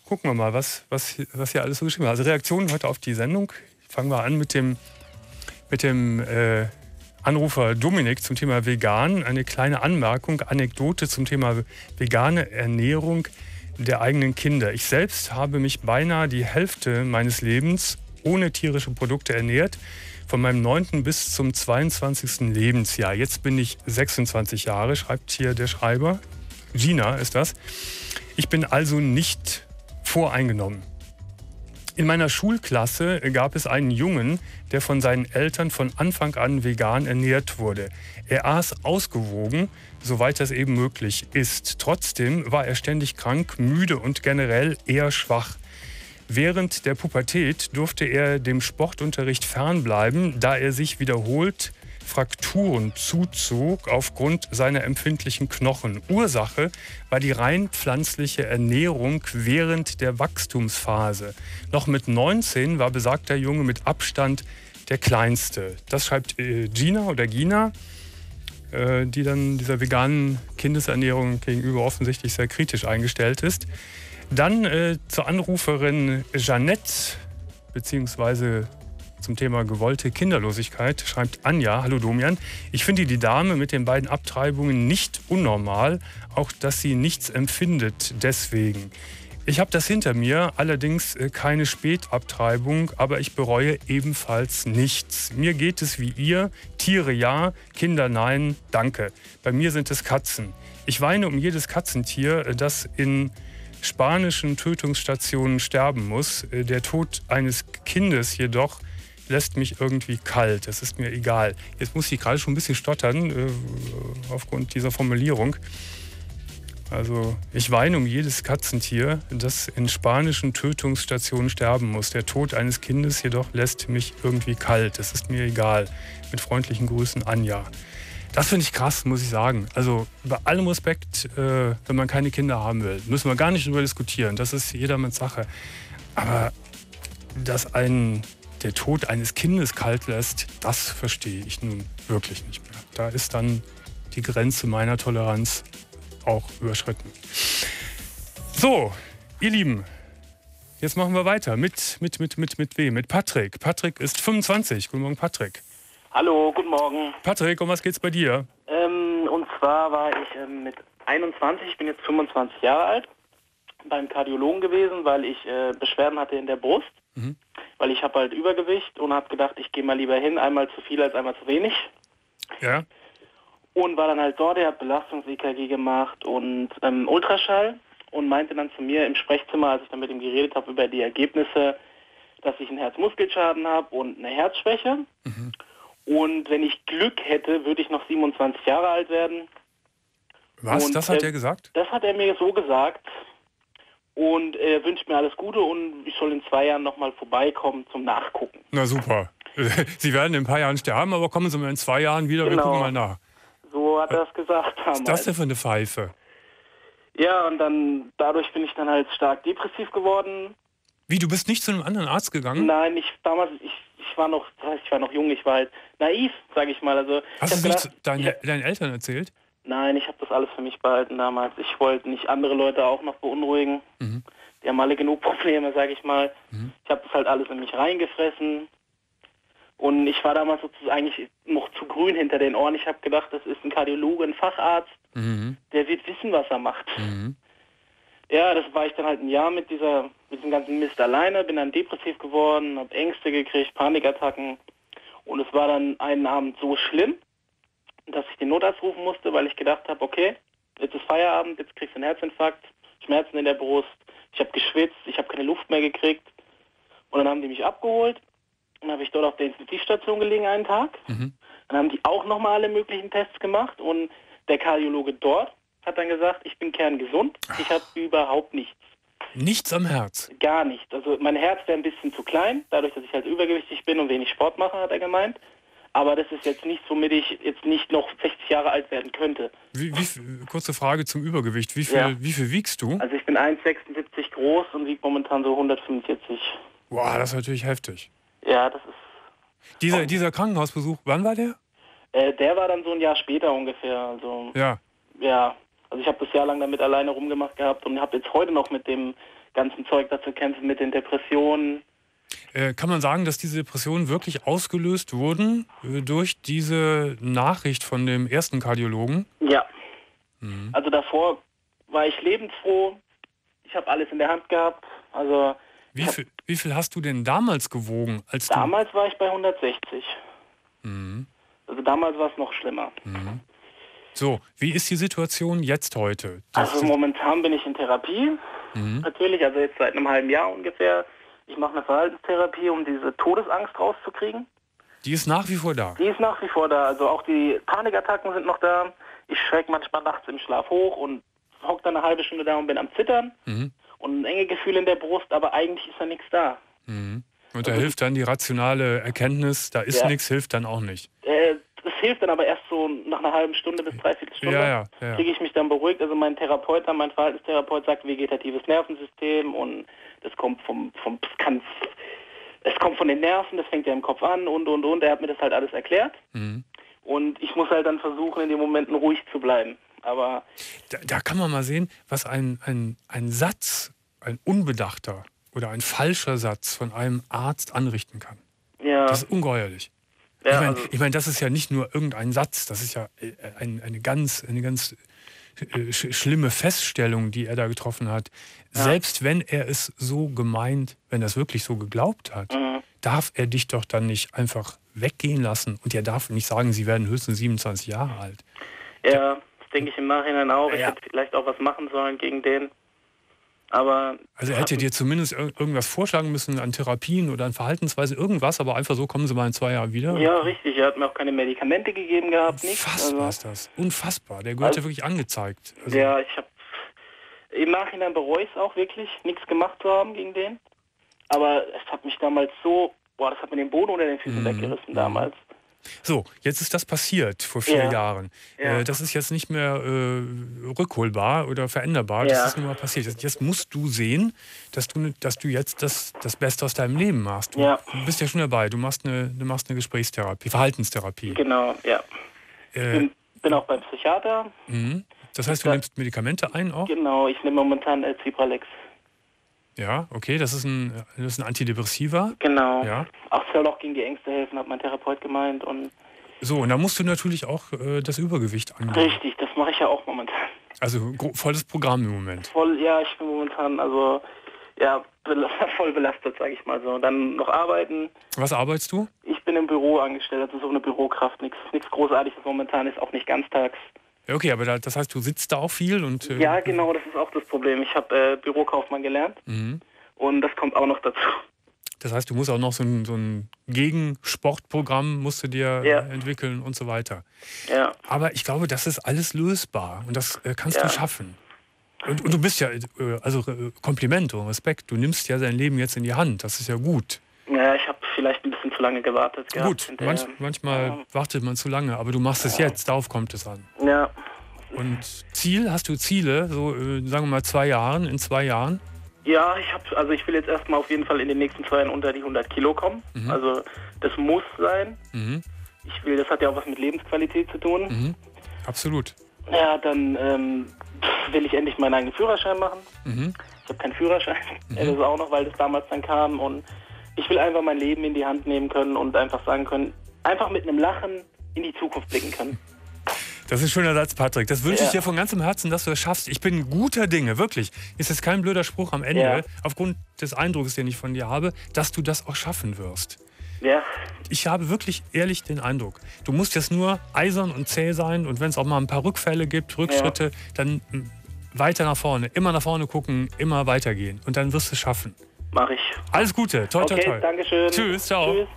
Gucken wir mal, was, was, was hier alles so geschrieben wird. Also Reaktionen heute auf die Sendung. Fangen wir an mit dem, mit dem äh, Anrufer Dominik zum Thema Vegan. Eine kleine Anmerkung, Anekdote zum Thema vegane Ernährung der eigenen Kinder. Ich selbst habe mich beinahe die Hälfte meines Lebens ohne tierische Produkte ernährt. Von meinem 9. bis zum 22. Lebensjahr. Jetzt bin ich 26 Jahre, schreibt hier der Schreiber. Gina ist das. Ich bin also nicht voreingenommen. In meiner Schulklasse gab es einen Jungen, der von seinen Eltern von Anfang an vegan ernährt wurde. Er aß ausgewogen, soweit das eben möglich ist. Trotzdem war er ständig krank, müde und generell eher schwach. Während der Pubertät durfte er dem Sportunterricht fernbleiben, da er sich wiederholt Frakturen zuzog aufgrund seiner empfindlichen Knochen. Ursache war die rein pflanzliche Ernährung während der Wachstumsphase. Noch mit 19 war besagter Junge mit Abstand der kleinste. Das schreibt äh, Gina oder Gina, äh, die dann dieser veganen Kindesernährung gegenüber offensichtlich sehr kritisch eingestellt ist. Dann äh, zur Anruferin Jeannette, beziehungsweise zum Thema gewollte Kinderlosigkeit schreibt Anja, hallo Domian, ich finde die Dame mit den beiden Abtreibungen nicht unnormal, auch dass sie nichts empfindet deswegen. Ich habe das hinter mir, allerdings äh, keine Spätabtreibung, aber ich bereue ebenfalls nichts. Mir geht es wie ihr, Tiere ja, Kinder nein, danke. Bei mir sind es Katzen. Ich weine um jedes Katzentier, äh, das in spanischen Tötungsstationen sterben muss. Äh, der Tod eines Kindes jedoch lässt mich irgendwie kalt. Es ist mir egal. Jetzt muss ich gerade schon ein bisschen stottern äh, aufgrund dieser Formulierung. Also ich weine um jedes Katzentier, das in spanischen Tötungsstationen sterben muss. Der Tod eines Kindes jedoch lässt mich irgendwie kalt. Es ist mir egal. Mit freundlichen Grüßen, Anja. Das finde ich krass, muss ich sagen. Also bei allem Respekt, äh, wenn man keine Kinder haben will, müssen wir gar nicht darüber diskutieren. Das ist jedermanns Sache. Aber dass ein der Tod eines Kindes kalt lässt, das verstehe ich nun wirklich nicht mehr. Da ist dann die Grenze meiner Toleranz auch überschritten. So, ihr Lieben, jetzt machen wir weiter mit, mit, mit, mit, mit wem? Mit Patrick. Patrick ist 25. Guten Morgen, Patrick. Hallo, guten Morgen. Patrick, um was geht's bei dir? Ähm, und zwar war ich ähm, mit 21, ich bin jetzt 25 Jahre alt, beim Kardiologen gewesen, weil ich äh, Beschwerden hatte in der Brust. Mhm weil ich habe halt Übergewicht und habe gedacht, ich gehe mal lieber hin, einmal zu viel als einmal zu wenig. Ja. Und war dann halt dort, er hat Belastungs-EKG gemacht und ähm, Ultraschall und meinte dann zu mir im Sprechzimmer, als ich dann mit ihm geredet habe über die Ergebnisse, dass ich einen Herzmuskelschaden habe und eine Herzschwäche. Mhm. Und wenn ich Glück hätte, würde ich noch 27 Jahre alt werden. Was? Und, das hat äh, er gesagt? Das hat er mir so gesagt. Und er wünscht mir alles Gute und ich soll in zwei Jahren nochmal vorbeikommen zum Nachgucken. Na super. (laughs) Sie werden in ein paar Jahren sterben, aber kommen Sie mal in zwei Jahren wieder, genau. wir gucken mal nach. So hat er es gesagt. Was ist das denn für eine Pfeife? Ja, und dann dadurch bin ich dann halt stark depressiv geworden. Wie, du bist nicht zu einem anderen Arzt gegangen? Nein, ich damals, ich, ich war noch, ich war noch jung, ich war halt naiv, sage ich mal. Also, Hast du es nicht deinen, deinen Eltern erzählt? Nein, ich habe das alles für mich behalten damals. Ich wollte nicht andere Leute auch noch beunruhigen. Mhm. Die haben alle genug (laughs) Probleme, sage ich mal. Mhm. Ich habe das halt alles in mich reingefressen. Und ich war damals sozusagen eigentlich noch zu grün hinter den Ohren. Ich habe gedacht, das ist ein Kardiologe, ein Facharzt. Mhm. Der wird wissen, was er macht. Mhm. Ja, das war ich dann halt ein Jahr mit dieser, mit diesem ganzen Mist alleine, bin dann depressiv geworden, habe Ängste gekriegt, Panikattacken. Und es war dann einen Abend so schlimm, dass ich den Notarzt rufen musste, weil ich gedacht habe, okay, jetzt ist Feierabend, jetzt kriegst du einen Herzinfarkt, Schmerzen in der Brust, ich habe geschwitzt, ich habe keine Luft mehr gekriegt. Und dann haben die mich abgeholt und habe ich dort auf der Intensivstation gelegen einen Tag. Mhm. Dann haben die auch nochmal alle möglichen Tests gemacht und der Kardiologe dort hat dann gesagt, ich bin kerngesund, ich habe überhaupt nichts. Nichts am Herz? Gar nichts. Also mein Herz wäre ein bisschen zu klein, dadurch, dass ich halt übergewichtig bin und wenig Sport mache, hat er gemeint. Aber das ist jetzt nichts, womit ich jetzt nicht noch 60 Jahre alt werden könnte. Wie, wie, kurze Frage zum Übergewicht. Wie viel, ja. wie viel wiegst du? Also ich bin 1,76 groß und wiege momentan so 145. Boah, das ist natürlich heftig. Ja, das ist. Dieser, dieser Krankenhausbesuch, wann war der? Äh, der war dann so ein Jahr später ungefähr. Also, ja. Ja, also ich habe das Jahr lang damit alleine rumgemacht gehabt und habe jetzt heute noch mit dem ganzen Zeug dazu kämpfen, mit den Depressionen. Äh, kann man sagen, dass diese Depressionen wirklich ausgelöst wurden äh, durch diese Nachricht von dem ersten Kardiologen? Ja. Mhm. Also davor war ich lebensfroh. Ich habe alles in der Hand gehabt. Also wie viel, wie viel hast du denn damals gewogen? Als damals war ich bei 160. Mhm. Also damals war es noch schlimmer. Mhm. So, wie ist die Situation jetzt heute? Das also momentan bin ich in Therapie. Mhm. Natürlich, also jetzt seit einem halben Jahr ungefähr. Ich mache eine Verhaltenstherapie, um diese Todesangst rauszukriegen. Die ist nach wie vor da? Die ist nach wie vor da. Also auch die Panikattacken sind noch da. Ich schrecke manchmal nachts im Schlaf hoch und hocke dann eine halbe Stunde da und bin am Zittern. Mhm. Und ein enge Gefühl in der Brust, aber eigentlich ist da nichts da. Mhm. Und da also, hilft dann die rationale Erkenntnis, da ist ja. nichts, hilft dann auch nicht. Äh, hilft dann aber erst so nach einer halben Stunde bis dreiviertel Stunde. Ja, ja, ja. Kriege ich mich dann beruhigt. Also mein Therapeut, mein Verhaltenstherapeut sagt vegetatives Nervensystem und das kommt vom, vom kann, es kommt von den Nerven, das fängt ja im Kopf an und und und. Er hat mir das halt alles erklärt. Mhm. Und ich muss halt dann versuchen, in den Momenten ruhig zu bleiben. Aber da, da kann man mal sehen, was ein, ein, ein Satz, ein unbedachter oder ein falscher Satz von einem Arzt anrichten kann. Ja. Das ist ungeheuerlich. Ja, ich meine, also ich mein, das ist ja nicht nur irgendein Satz, das ist ja äh, ein, eine ganz, eine ganz äh, schlimme Feststellung, die er da getroffen hat. Ja. Selbst wenn er es so gemeint, wenn er es wirklich so geglaubt hat, mhm. darf er dich doch dann nicht einfach weggehen lassen und er darf nicht sagen, sie werden höchstens 27 Jahre alt. Ja, das denke ich im Nachhinein auch. Ich hätte vielleicht auch was machen sollen gegen den. Aber also er hätte dir zumindest irgendwas vorschlagen müssen an Therapien oder an Verhaltensweise, irgendwas, aber einfach so kommen sie mal in zwei Jahren wieder. Ja, richtig. Er hat mir auch keine Medikamente gegeben gehabt, nichts. Unfassbar also. ist das. Unfassbar. Der gehört also, ja wirklich angezeigt. Also, ja, ich habe im Nachhinein bereue ich es auch wirklich, nichts gemacht zu haben gegen den. Aber es hat mich damals so, boah, das hat mir den Boden unter den Füßen mhm. weggerissen damals. So, jetzt ist das passiert vor vier ja. Jahren. Ja. Äh, das ist jetzt nicht mehr äh, rückholbar oder veränderbar. Das ja. ist nun mal passiert. Jetzt musst du sehen, dass du, dass du jetzt das, das Beste aus deinem Leben machst. Du, du bist ja schon dabei. Du machst eine, du machst eine Gesprächstherapie, Verhaltenstherapie. Genau, ja. Äh, bin, bin auch beim Psychiater. Mhm. Das heißt, du nimmst Medikamente ein auch? Genau, ich nehme momentan äh, Cipralex. Ja, okay, das ist ein, das ist ein Antidepressiva. Genau. Ja. Auch soll auch gegen die Ängste helfen, hat mein Therapeut gemeint. Und so, und da musst du natürlich auch äh, das Übergewicht angehen. Richtig, das mache ich ja auch momentan. Also volles Programm im Moment. Voll, ja, ich bin momentan, also ja, (laughs) voll belastet, sage ich mal so. Dann noch arbeiten. Was arbeitest du? Ich bin im Büro angestellt, also so eine Bürokraft, nichts Großartiges momentan, ist auch nicht ganztags. Okay, aber da, das heißt, du sitzt da auch viel und. Äh, ja, genau, das ist auch das Problem. Ich habe äh, Bürokaufmann gelernt mhm. und das kommt auch noch dazu. Das heißt, du musst auch noch so ein, so ein Gegensportprogramm musst du dir ja. entwickeln und so weiter. Ja. Aber ich glaube, das ist alles lösbar und das äh, kannst ja. du schaffen. Und, und, du bist ja, äh, also äh, Kompliment und Respekt, du nimmst ja dein Leben jetzt in die Hand, das ist ja gut. Ja, ich habe vielleicht ein bisschen zu lange gewartet. Gut, manch, manchmal ja. wartet man zu lange, aber du machst es jetzt, darauf kommt es an. Ja. Und Ziel, hast du Ziele, so äh, sagen wir mal zwei Jahren, in zwei Jahren? Ja, ich habe, also ich will jetzt erstmal auf jeden Fall in den nächsten zwei Jahren unter die 100 Kilo kommen. Mhm. Also das muss sein. Mhm. Ich will, das hat ja auch was mit Lebensqualität zu tun. Mhm. Absolut. Ja, dann ähm, will ich endlich meinen eigenen Führerschein machen. Mhm. Ich habe keinen Führerschein. Mhm. Das ist auch noch, weil das damals dann kam und ich will einfach mein Leben in die Hand nehmen können und einfach sagen können, einfach mit einem Lachen in die Zukunft blicken können. Das ist ein schöner Satz, Patrick. Das wünsche ich dir von ganzem Herzen, dass du es schaffst. Ich bin guter Dinge, wirklich. Ist jetzt kein blöder Spruch am Ende, ja. aufgrund des Eindrucks, den ich von dir habe, dass du das auch schaffen wirst. Ja. Ich habe wirklich ehrlich den Eindruck, du musst jetzt nur eisern und zäh sein und wenn es auch mal ein paar Rückfälle gibt, Rückschritte, ja. dann weiter nach vorne, immer nach vorne gucken, immer weitergehen und dann wirst du es schaffen. Mach ich. Alles Gute, toll, okay, toll, toll. Dankeschön. Tschüss, ciao. Tschüss.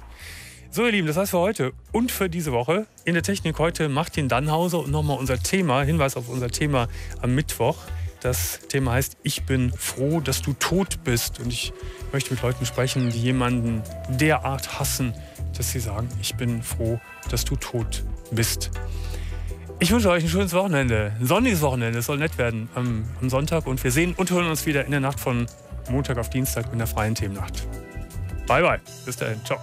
So, ihr Lieben, das war's für heute und für diese Woche. In der Technik heute Martin Dannhauser und nochmal unser Thema, Hinweis auf unser Thema am Mittwoch. Das Thema heißt, ich bin froh, dass du tot bist. Und ich möchte mit Leuten sprechen, die jemanden derart hassen, dass sie sagen, ich bin froh, dass du tot bist. Ich wünsche euch ein schönes Wochenende, ein sonniges Wochenende. Es soll nett werden am, am Sonntag und wir sehen und hören uns wieder in der Nacht von Montag auf Dienstag in der freien Themennacht. Bye bye. Bis dahin. Ciao.